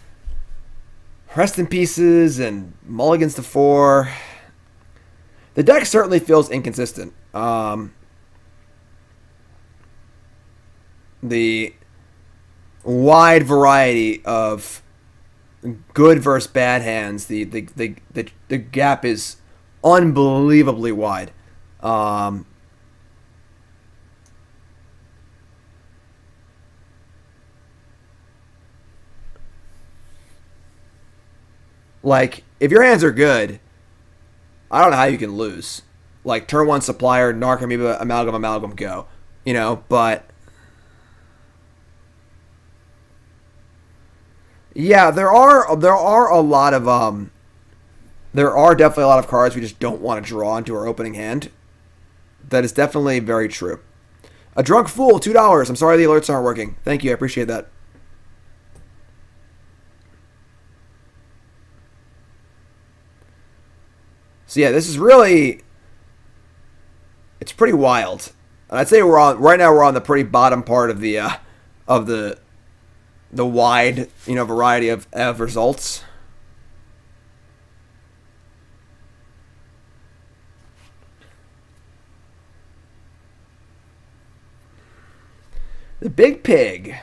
[LAUGHS] rest in pieces and mulligans to four. The deck certainly feels inconsistent. Um, the wide variety of good versus bad hands. The the the the, the gap is unbelievably wide. Um, like if your hands are good, I don't know how you can lose. Like turn one supplier, Narcomoeba, amalgam, amalgam, go. You know, but yeah, there are there are a lot of um there are definitely a lot of cards we just don't want to draw into our opening hand. That is definitely very true. A drunk fool, two dollars. I'm sorry the alerts aren't working. Thank you, I appreciate that. So yeah, this is really it's pretty wild. And I'd say we're on right now we're on the pretty bottom part of the uh, of the the wide, you know, variety of, of results. The Big Pig.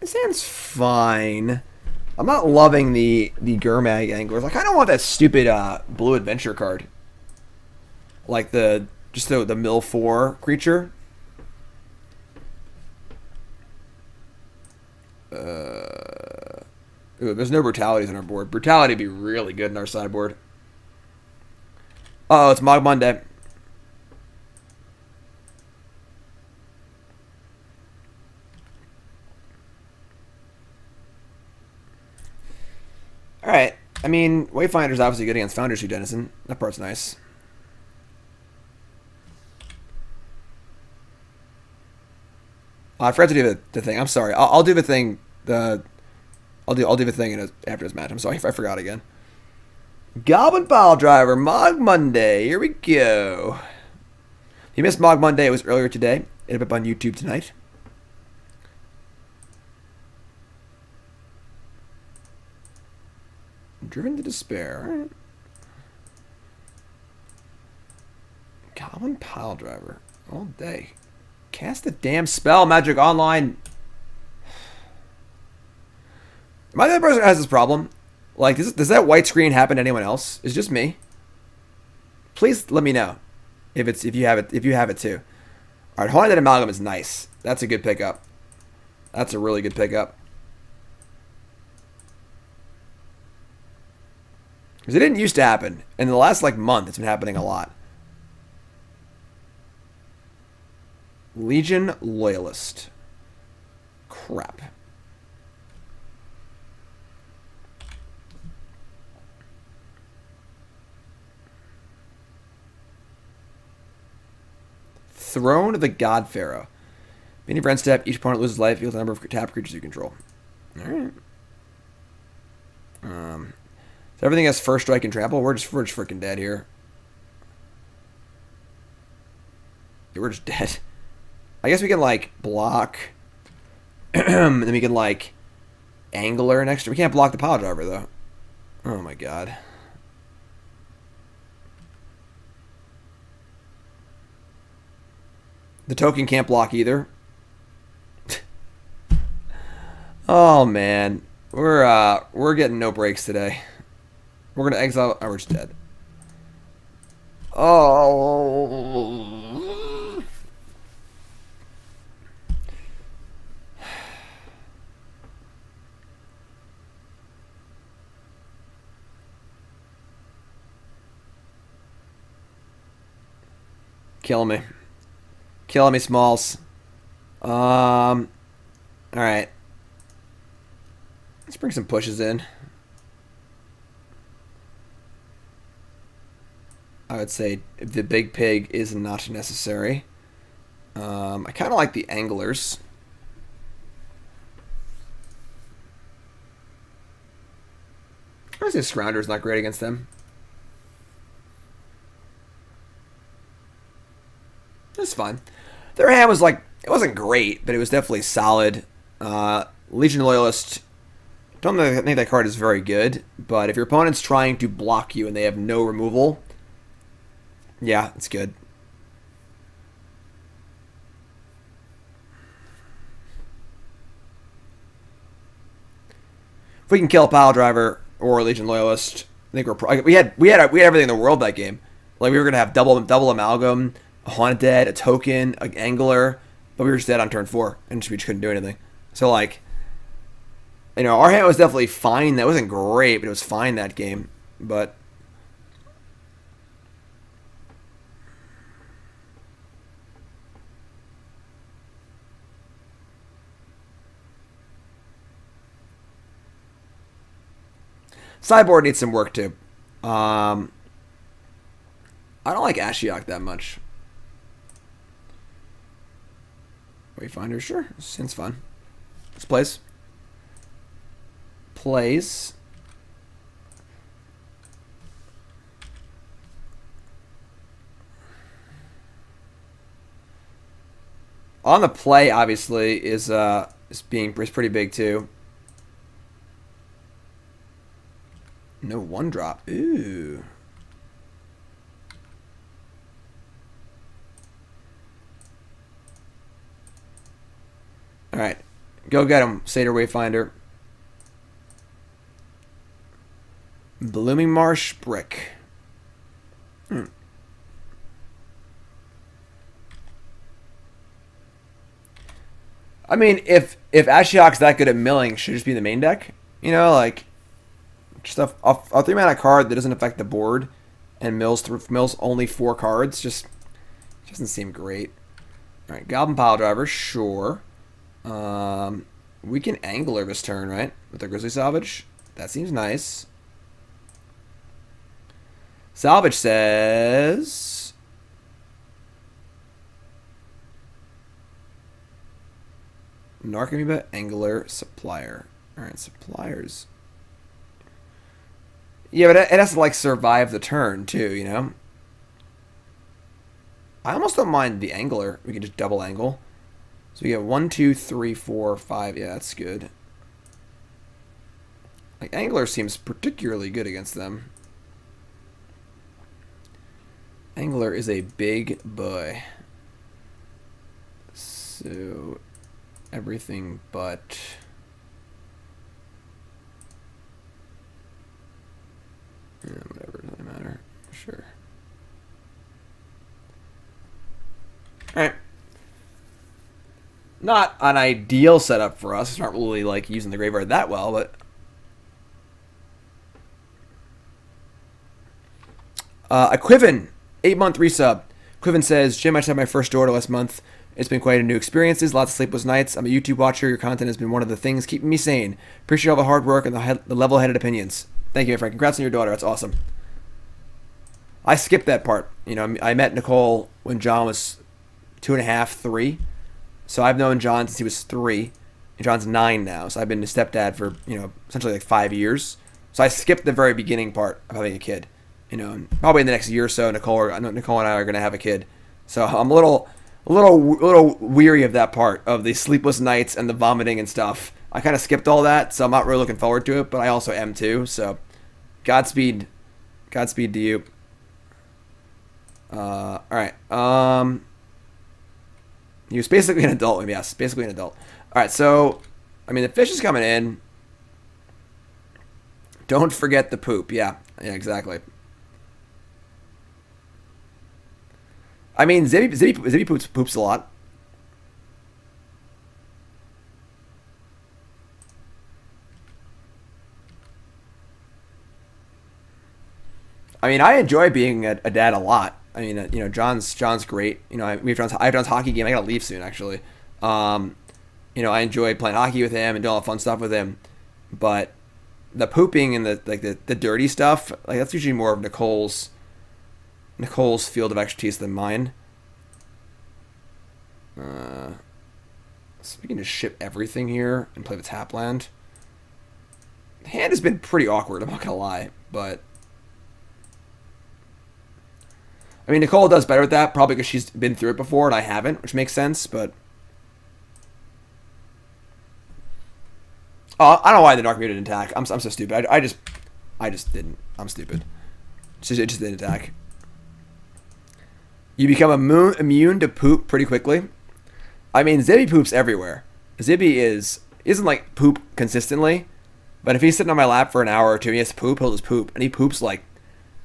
This hand's fine. I'm not loving the the Gurmag anglers. Like I kind of want that stupid uh, blue adventure card, like the just the the mill four creature. Uh, ooh, there's no brutalities on our board. Brutality would be really good in our sideboard. Oh, it's Mog Monday. Alright. I mean, Wayfinder's obviously good against Founders Who Denizen. That part's nice. I forgot to do the, the thing. I'm sorry. I'll, I'll do the thing. The I'll do I'll do the thing in a, after his match. I'm sorry if I forgot again. Goblin Pile Driver, Mog Monday. Here we go. You missed Mog Monday, it was earlier today. It'll be up on YouTube tonight. Driven to despair. Goblin Pile Driver. All day. Cast the damn spell, Magic Online. Am I the person who has this problem? Like, does, does that white screen happen to anyone else? Is just me? Please let me know if it's if you have it if you have it too. All right, Haunted Amalgam is nice. That's a good pickup. That's a really good pickup. Because it didn't used to happen. In the last like month, it's been happening a lot. Legion Loyalist. Crap. Throne of the God Pharaoh. Beginning of end step, each opponent loses life equals the number of tap creatures you control. Alright. Um, so everything has first strike and trample. We're just we're just freaking dead here. We're just dead. [LAUGHS] I guess we can like block. [CLEARS THROAT] and then we can like angler next. We can't block the pile driver though. Oh my god. The token can't block either. [LAUGHS] oh man, we're uh we're getting no breaks today. We're gonna exile. Oh, we're just dead. Oh. Kill me. Kill me, Smalls. Um. Alright. Let's bring some pushes in. I would say the big pig is not necessary. Um, I kind of like the anglers. I say is not great against them. It's fine. Their hand was like it wasn't great, but it was definitely solid. Uh, Legion Loyalist. Don't think that card is very good, but if your opponent's trying to block you and they have no removal, yeah, it's good. If we can kill a pile driver or Legion Loyalist, I think we're we had we had we had everything in the world that game. Like we were gonna have double double amalgam, a haunted dead, a token, an angler, but we were just dead on turn four, and we just couldn't do anything. So like, you know, our hand was definitely fine. That wasn't great, but it was fine that game. But Sideboard needs some work too. Um, I don't like Ashiok that much. Wayfinder, sure. Seems fun. This plays. Plays. On the play, obviously, is uh is being is pretty big too. No one drop. Ooh. Alright. Go get him, Satyr Wayfinder. Blooming Marsh Brick. Hmm. I mean, if if Ashiok's that good at milling, should just be the main deck. You know, like just a, a, a three mana card that doesn't affect the board and mills through mills only four cards just doesn't seem great. All right, Goblin Pile Driver, sure. Um, we can Angler this turn, right? With the Grisly Salvage. That seems nice. Salvage says... Narcomoeba, Angler, Supplier. Alright, Suppliers. Yeah, but it has to like survive the turn too, you know. I almost don't mind the angler. We can just double angle. So we get one, two, three, four, five. Yeah, that's good. Like angler seems particularly good against them. Angler is a big boy. So everything but Yeah, whatever, doesn't matter. Sure. Alright. Not an ideal setup for us. It's not really like using the graveyard that well, but Uh, a Quiven, eight month resub. Quiven says, Jim, I just had my first order last month. It's been quite a new experiences, lots of sleepless nights. I'm a YouTube watcher. Your content has been one of the things keeping me sane. Appreciate all the hard work and the, the level headed opinions. Thank you, my friend. Congrats on your daughter. That's awesome. I skipped that part. You know, I met Nicole when John was two and a half, three. So I've known John since he was three. And John's nine now. So I've been his stepdad for, you know, essentially like five years. So I skipped the very beginning part of having a kid. You know, probably in the next year or so, Nicole, Nicole and I are going to have a kid. So I'm a little, a little, a little weary of that part of the sleepless nights and the vomiting and stuff. I kind of skipped all that, so I'm not really looking forward to it. But I also am too. So, Godspeed, Godspeed to you. Uh, all right. Um, he was basically an adult. Yes, basically an adult. All right. So, I mean, the fish is coming in. Don't forget the poop. Yeah. Yeah. Exactly. I mean, Zibby, Zibby, Zibby poops, poops a lot. I mean, I enjoy being a, a dad a lot. I mean, uh, you know, John's John's great. You know, I, we have John's I have John's hockey game. I gotta leave soon, actually. Um, you know, I enjoy playing hockey with him and doing all the fun stuff with him. But the pooping and the like the, the dirty stuff, like that's usually more of Nicole's Nicole's field of expertise than mine. Uh, so we can just ship everything here and play the tap land. The hand has been pretty awkward, I'm not gonna lie, but I mean, Nicole does better at that, probably because she's been through it before and I haven't, which makes sense, but... Oh, I don't know why the Dark Mutant didn't attack. I'm, I'm so stupid. I, I just... I just didn't. I'm stupid. It just, it just didn't attack. You become immune, immune to poop pretty quickly. I mean, Zibby poops everywhere. Zibby is... Isn't like poop consistently, but if he's sitting on my lap for an hour or two, he has to poop, he'll just poop. And he poops like...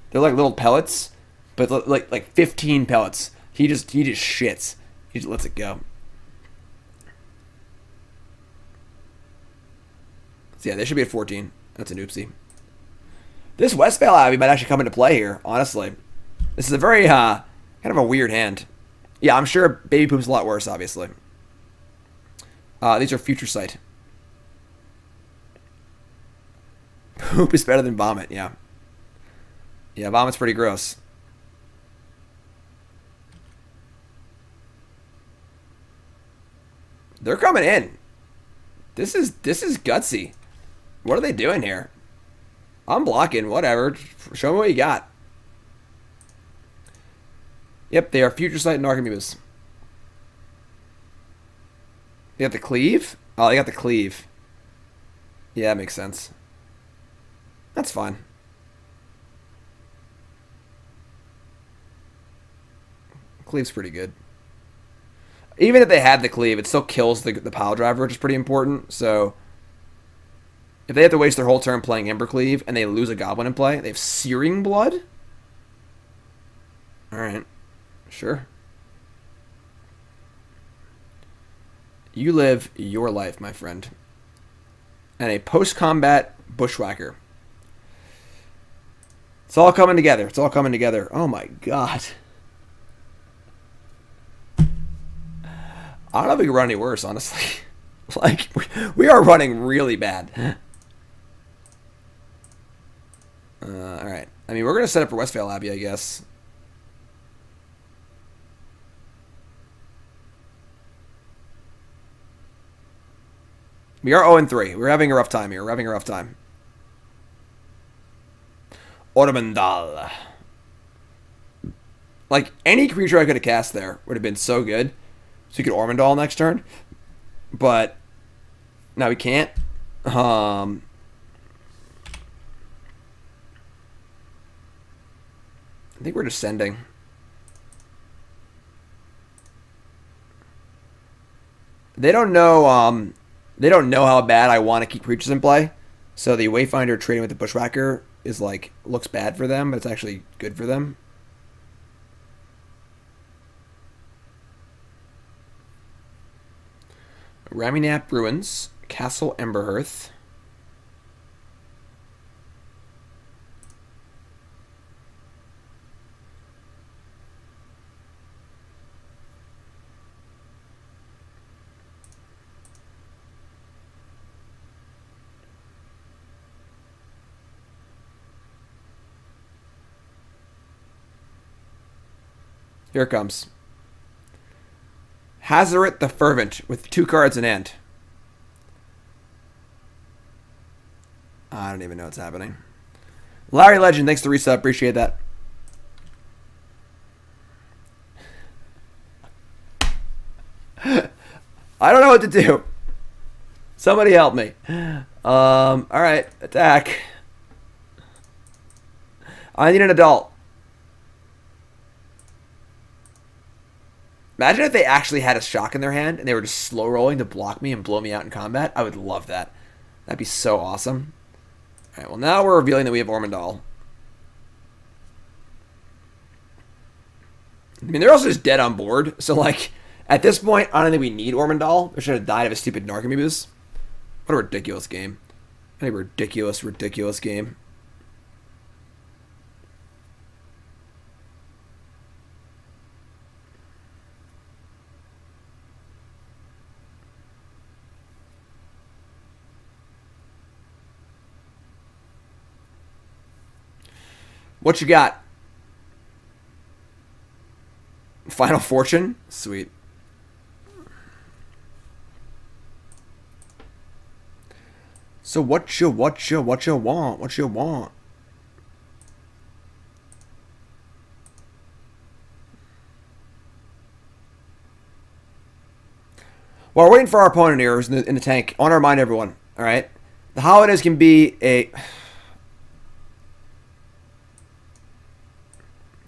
They're like little pellets but like like 15 pellets. He just he just shits. He just lets it go. So yeah, they should be at 14. That's an oopsie. This Westvale Abbey might actually come into play here, honestly. This is a very, uh, kind of a weird hand. Yeah, I'm sure Baby Poop's a lot worse, obviously. Uh, these are Future Sight. Poop is better than Vomit, yeah. Yeah, Vomit's pretty gross. They're coming in. This is this is gutsy. What are they doing here? I'm blocking. Whatever. Show me what you got. Yep, they are Future Sight and Archimedes. They got the cleave? Oh, they got the cleave. Yeah, that makes sense. That's fine. Cleave's pretty good even if they had the cleave, it still kills the, the pile driver, which is pretty important. So if they have to waste their whole turn playing Ember Cleave and they lose a goblin in play, they have Searing Blood? Alright. Sure. You live your life, my friend. And a post-combat bushwhacker. It's all coming together. It's all coming together. Oh my god. I don't know if we can run any worse, honestly. [LAUGHS] like, we are running really bad. [LAUGHS] Uh, Alright. I mean, we're going to set up for Westvale Abbey, I guess. We are 0-3. We're having a rough time here. We're having a rough time. Ormendahl. Like, any creature I could have cast there would have been so good. So you could Ormendahl next turn. But now we can't. Um, I think we're descending. They don't know. Um, they don't know how bad I want to keep creatures in play. So the Wayfinder trading with the Bushwhacker is like looks bad for them, but it's actually good for them. Ramunap Ruins, Castle Emberhearth. Here it comes. Hazoret the Fervent with two cards in hand. I don't even know what's happening. Larry Legend, thanks the resub. Appreciate that. [LAUGHS] I don't know what to do. Somebody help me. Um, all right, attack. I need an adult. Imagine if they actually had a shock in their hand and they were just slow rolling to block me and blow me out in combat. I would love that. That'd be so awesome. All right, well, now we're revealing that we have Ormendahl. I mean, they're also just dead on board. So, like, at this point, I don't think we need Ormendahl. They should have died of a stupid Narcomoebas. What a ridiculous game. What A ridiculous, ridiculous game. What you got? Final Fortune? Sweet. So what you, what you, what you want? What you want? While we're waiting for our opponent here in the, in the tank, want to remind everyone, all right? The holidays can be a...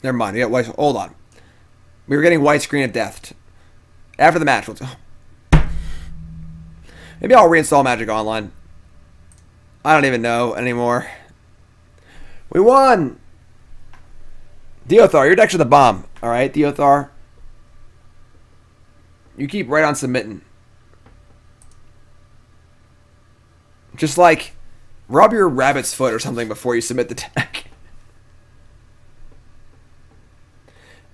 Never mind. Yeah, white, hold on. We were getting white screen of death. After the match, let's. Maybe I'll reinstall Magic Online. I don't even know anymore. We won! Diothar, your deck's the bomb. Alright, Diothar. You keep right on submitting. Just like, rub your rabbit's foot or something before you submit the [LAUGHS] deck.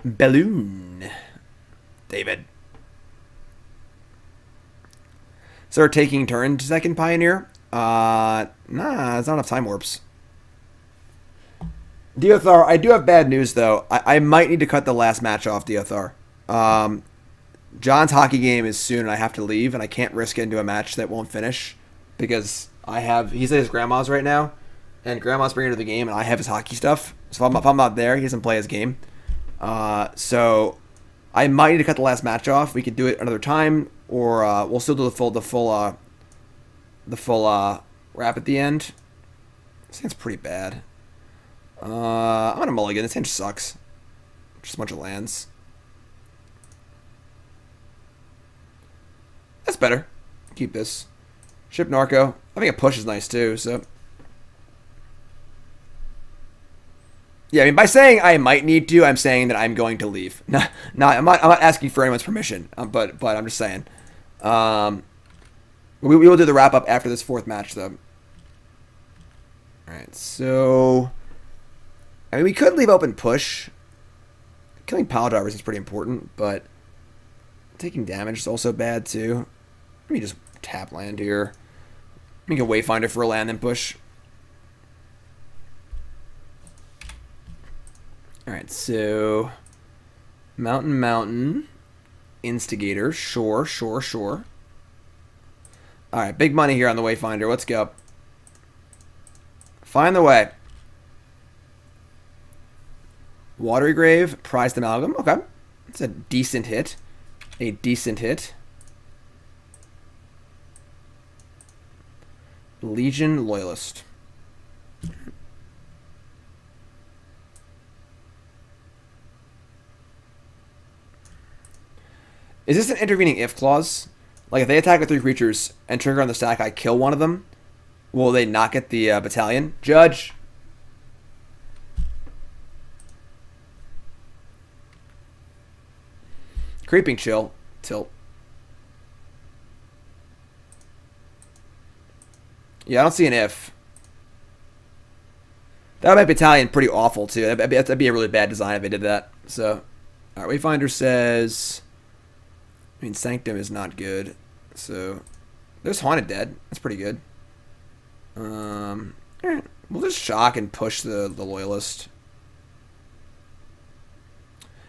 Balloon. David. So are taking turns, second Pioneer? Uh, nah, it's not enough time warps. Diothar, I do have bad news, though. I, I might need to cut the last match off, Diothar. Um, John's hockey game is soon, and I have to leave, and I can't risk it into a match that won't finish because I have. He's at his grandma's right now, and grandma's bringing to the game, and I have his hockey stuff. So if I'm, if I'm not there, he doesn't play his game. Uh, so I might need to cut the last match off. We could do it another time, or uh, we'll still do the full the full uh, the full uh, wrap at the end. This hand's pretty bad. Uh, I'm gonna mulligan. This hand sucks. Just a bunch of lands. That's better. Keep this. Ship Narco. I think a push is nice too, so Yeah, I mean, by saying I might need to, I'm saying that I'm going to leave. [LAUGHS] Not, not I'm not, I'm not asking for anyone's permission, um, but but I'm just saying. Um, we, we will do the wrap up after this fourth match, though. All right, so I mean, we could leave open push. Killing pile drivers is pretty important, but taking damage is also bad too. Let me just tap land here. Make a wayfinder for a land, and push. Alright, so Mountain Mountain, Instigator, sure, sure, sure. Alright, big money here on the Wayfinder. Let's go. Find the way. Watery Grave, Prized Amalgam. Okay. It's a decent hit. A decent hit. Legion Loyalist. Is this an intervening if clause? Like if they attack with three creatures and trigger on the stack, I kill one of them. Will they not get the uh, battalion? Judge. Creeping chill. Tilt. Yeah, I don't see an if. That would make battalion pretty awful too. That'd be, that'd be a really bad design if they did that. So, all right, Wayfinder says. I mean, Sanctum is not good. So, there's Haunted Dead. That's pretty good. Um, we'll just shock and push the, the Loyalist.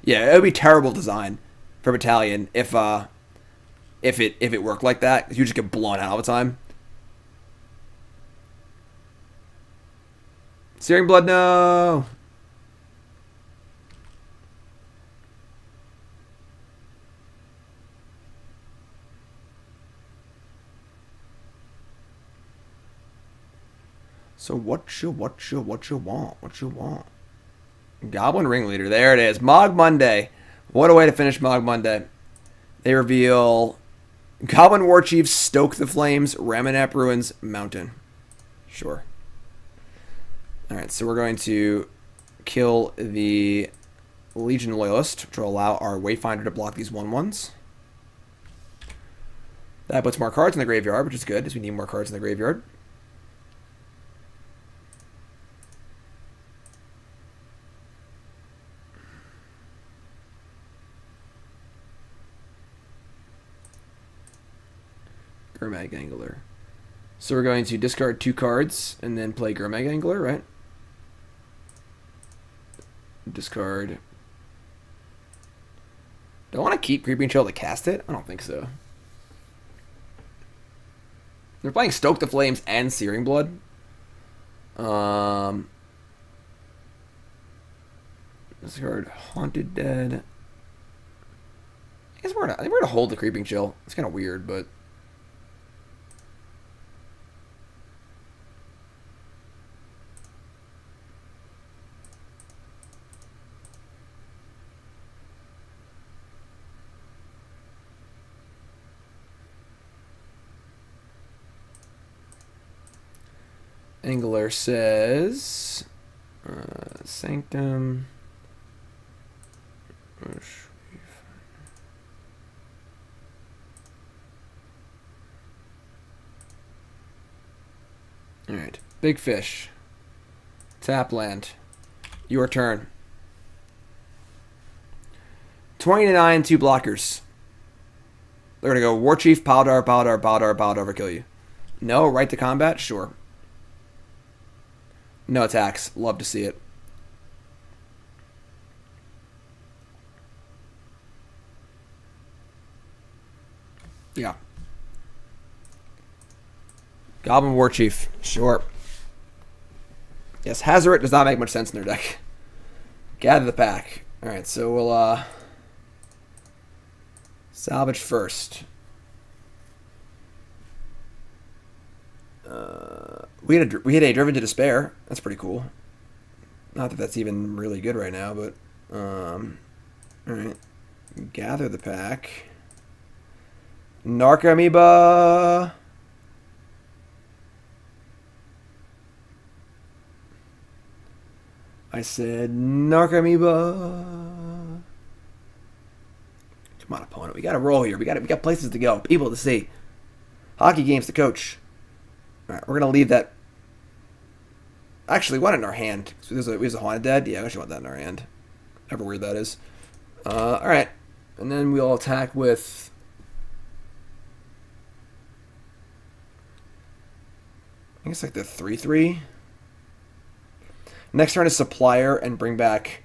Yeah, it would be terrible design for Battalion if uh if it if it worked like that. You just get blown out all the time. Searing blood, no. So what you what you what you want? What you want? Goblin Ringleader. There it is. Mog Monday. What a way to finish Mog Monday. They reveal Goblin War Chief, Stoke the Flames, Ramunap Ruins, Mountain. Sure. Alright, so we're going to kill the Legion Loyalist, which will allow our Wayfinder to block these 1-1s. That puts more cards in the graveyard, which is good, as we need more cards in the graveyard. Gurmag Angler. So we're going to discard two cards and then play Gurmag Angler, right? Discard. Do I want to keep Creeping Chill to cast it? I don't think so. They're playing Stoke the Flames and Searing Blood. Um, discard Haunted Dead. I guess we're gonna, I think we're gonna hold the Creeping Chill. It's kind of weird, but Angler says uh, Sanctum. All right, big fish. Tapland, your turn. 20 to 9, two blockers. They're to go War Chief, Powder, Powder, Powder, Powder, kill you. No, right to combat? Sure. No attacks. Love to see it. Yeah. Goblin War Chief. Sure. Yes, Hazoret does not make much sense in their deck. Gather the pack. Alright, so we'll uh salvage first. Uh, we had a we had a driven to despair. That's pretty cool. Not that that's even really good right now, but um, all right. Gather the pack. Narcomoeba. I said Narcomoeba. Come on, opponent. We got to roll here. We got we got places to go, people to see. Hockey games to coach. All right, we're gonna leave that. Actually, want it in our hand. So there's a, there's a haunted dead. Yeah, I actually want that in our hand. However weird that is. Uh, all right, and then we'll attack with. I guess like the three three. Next turn is supplier and bring back.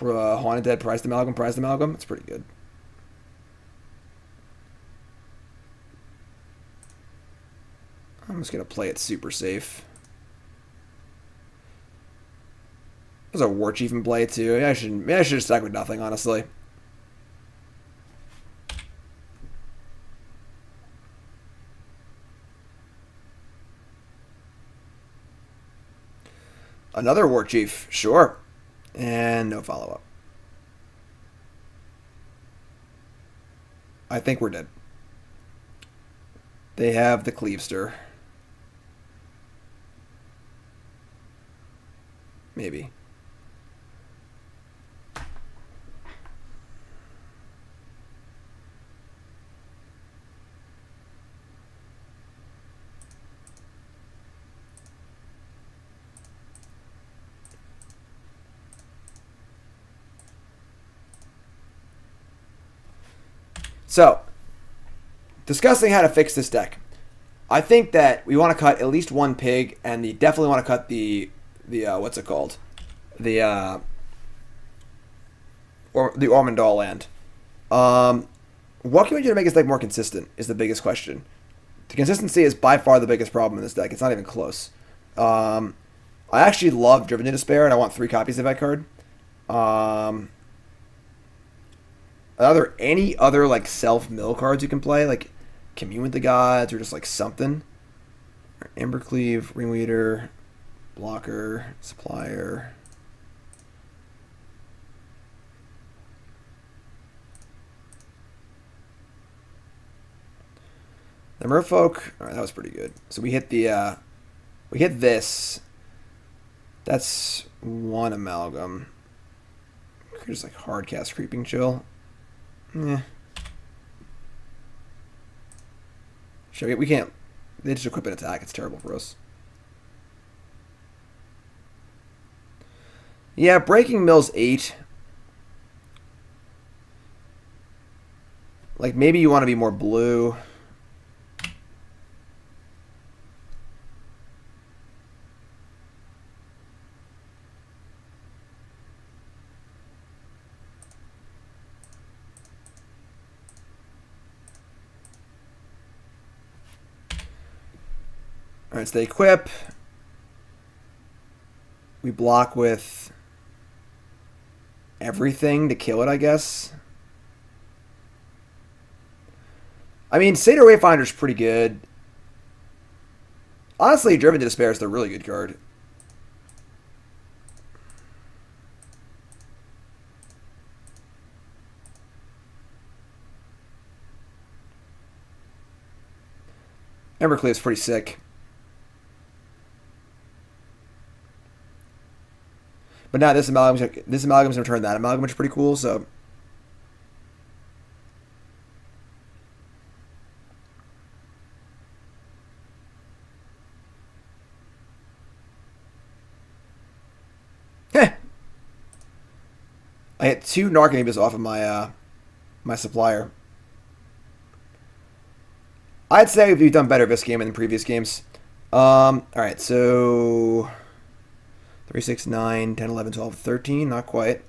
Uh, haunted dead, prized amalgam, prized amalgam. It's pretty good. I'm just going to play it super safe. There's a War Chief in play too. Maybe I should, maybe I should have stuck with nothing, honestly. Another War Chief, sure. And no follow-up. I think we're dead. They have the Cleavester. Maybe. So, discussing how to fix this deck. I think that we want to cut at least one pig, and we definitely want to cut the the uh, what's it called? The uh, or the Ormendahl land. Um, what can we do to make this deck more consistent is the biggest question. The consistency is by far the biggest problem in this deck. It's not even close. Um, I actually love Driven to Despair, and I want three copies of that card. Um, are there any other like self mill cards you can play, like Commune with the Gods, or just like something? Embercleave, Ringleader, Blocker, Supplier. The Merfolk, all right, that was pretty good. So we hit the, uh, we hit this. That's one amalgam. Just like hard cast creeping chill. Yeah. Sure, we, we can't. They just equip an attack. It's terrible for us. Yeah, Breaking Mill's 8. Like, maybe you want to be more blue. All right, so they equip. We block with everything to kill it, I guess. I mean, Satyr Wayfinder's pretty good. Honestly, Driven to Despair is a really good card. Embercleave is pretty sick. But now this amalgam, this amalgam's gonna turn that amalgam, which is pretty cool. So. I hit two Narcomoebas off of my uh, my supplier. I'd say we've done better this game than previous games. Um, all right, so 3, 6, 9, 10, 11, 12, 13. Not quite.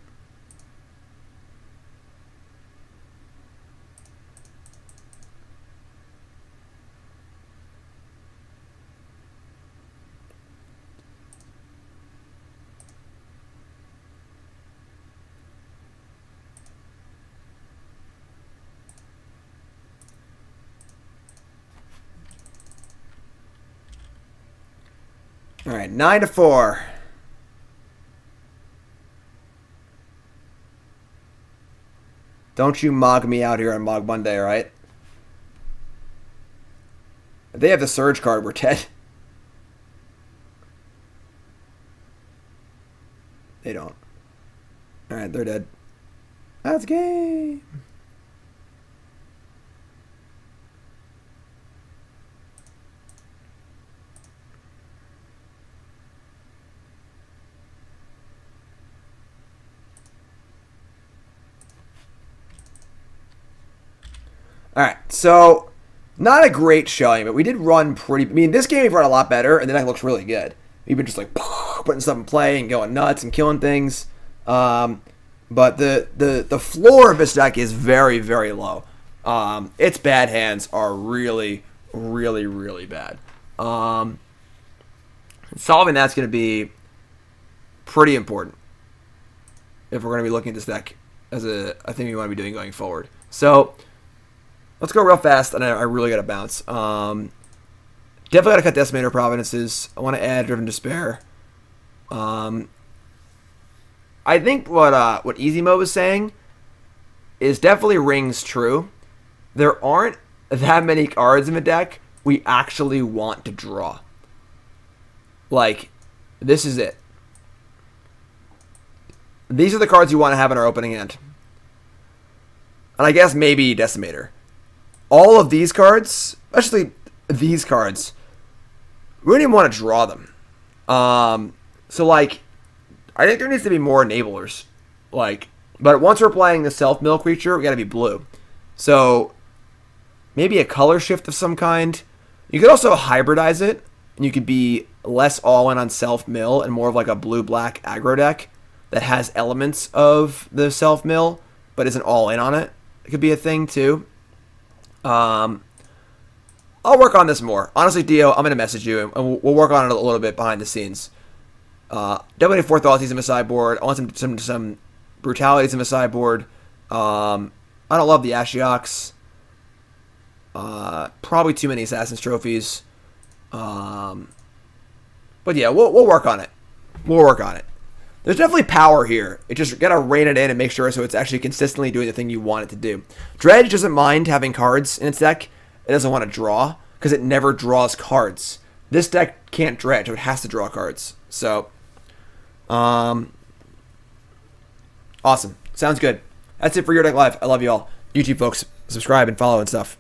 All right, nine to four. Don't you mog me out here on Mog Monday, right? They have the Surge card, we're dead. They don't. Alright, they're dead. That's game. All right, so not a great showing, but we did run pretty. I mean, this game we've run a lot better, and the deck looks really good. We've been just like [SIGHS] putting stuff in play and going nuts and killing things. Um, but the, the the floor of this deck is very very low. Um, its bad hands are really really really bad. Um, solving that's going to be pretty important if we're going to be looking at this deck as a, a thing we want to be doing going forward. So Let's go real fast, and I, I really got to bounce. Um, definitely got to cut Decimator Provinces. I want to add Driven Despair. Um, I think what uh, what Easy Mo was saying is definitely rings true. There aren't that many cards in the deck we actually want to draw. Like, this is it. These are the cards you want to have in our opening hand. And I guess maybe Decimator all of these cards, especially these cards, we don't even want to draw them. Um, so like, I think there needs to be more enablers. Like, but once we're playing the self mill creature, we got to be blue. So maybe a color shift of some kind. You could also hybridize it, and you could be less all in on self mill and more of like a blue black aggro deck that has elements of the self mill, but isn't all in on it. It could be a thing too. Um, I'll work on this more. Honestly, Dio, I'm gonna message you, and we'll, work on it a little bit behind the scenes. Uh, definitely four thoughts in the sideboard. I want some some some brutalities in the sideboard. Um, I don't love the Ashioks. Uh, probably too many Assassin's trophies. Um, but yeah, we'll we'll work on it. We'll work on it. There's definitely power here. It just gotta rein it in and make sure so it's actually consistently doing the thing you want it to do. Dredge doesn't mind having cards in its deck. It doesn't want to draw because it never draws cards. This deck can't dredge, it has to draw cards. So, um, awesome. Sounds good. That's it for your deck live. I love you all. YouTube folks, subscribe and follow and stuff.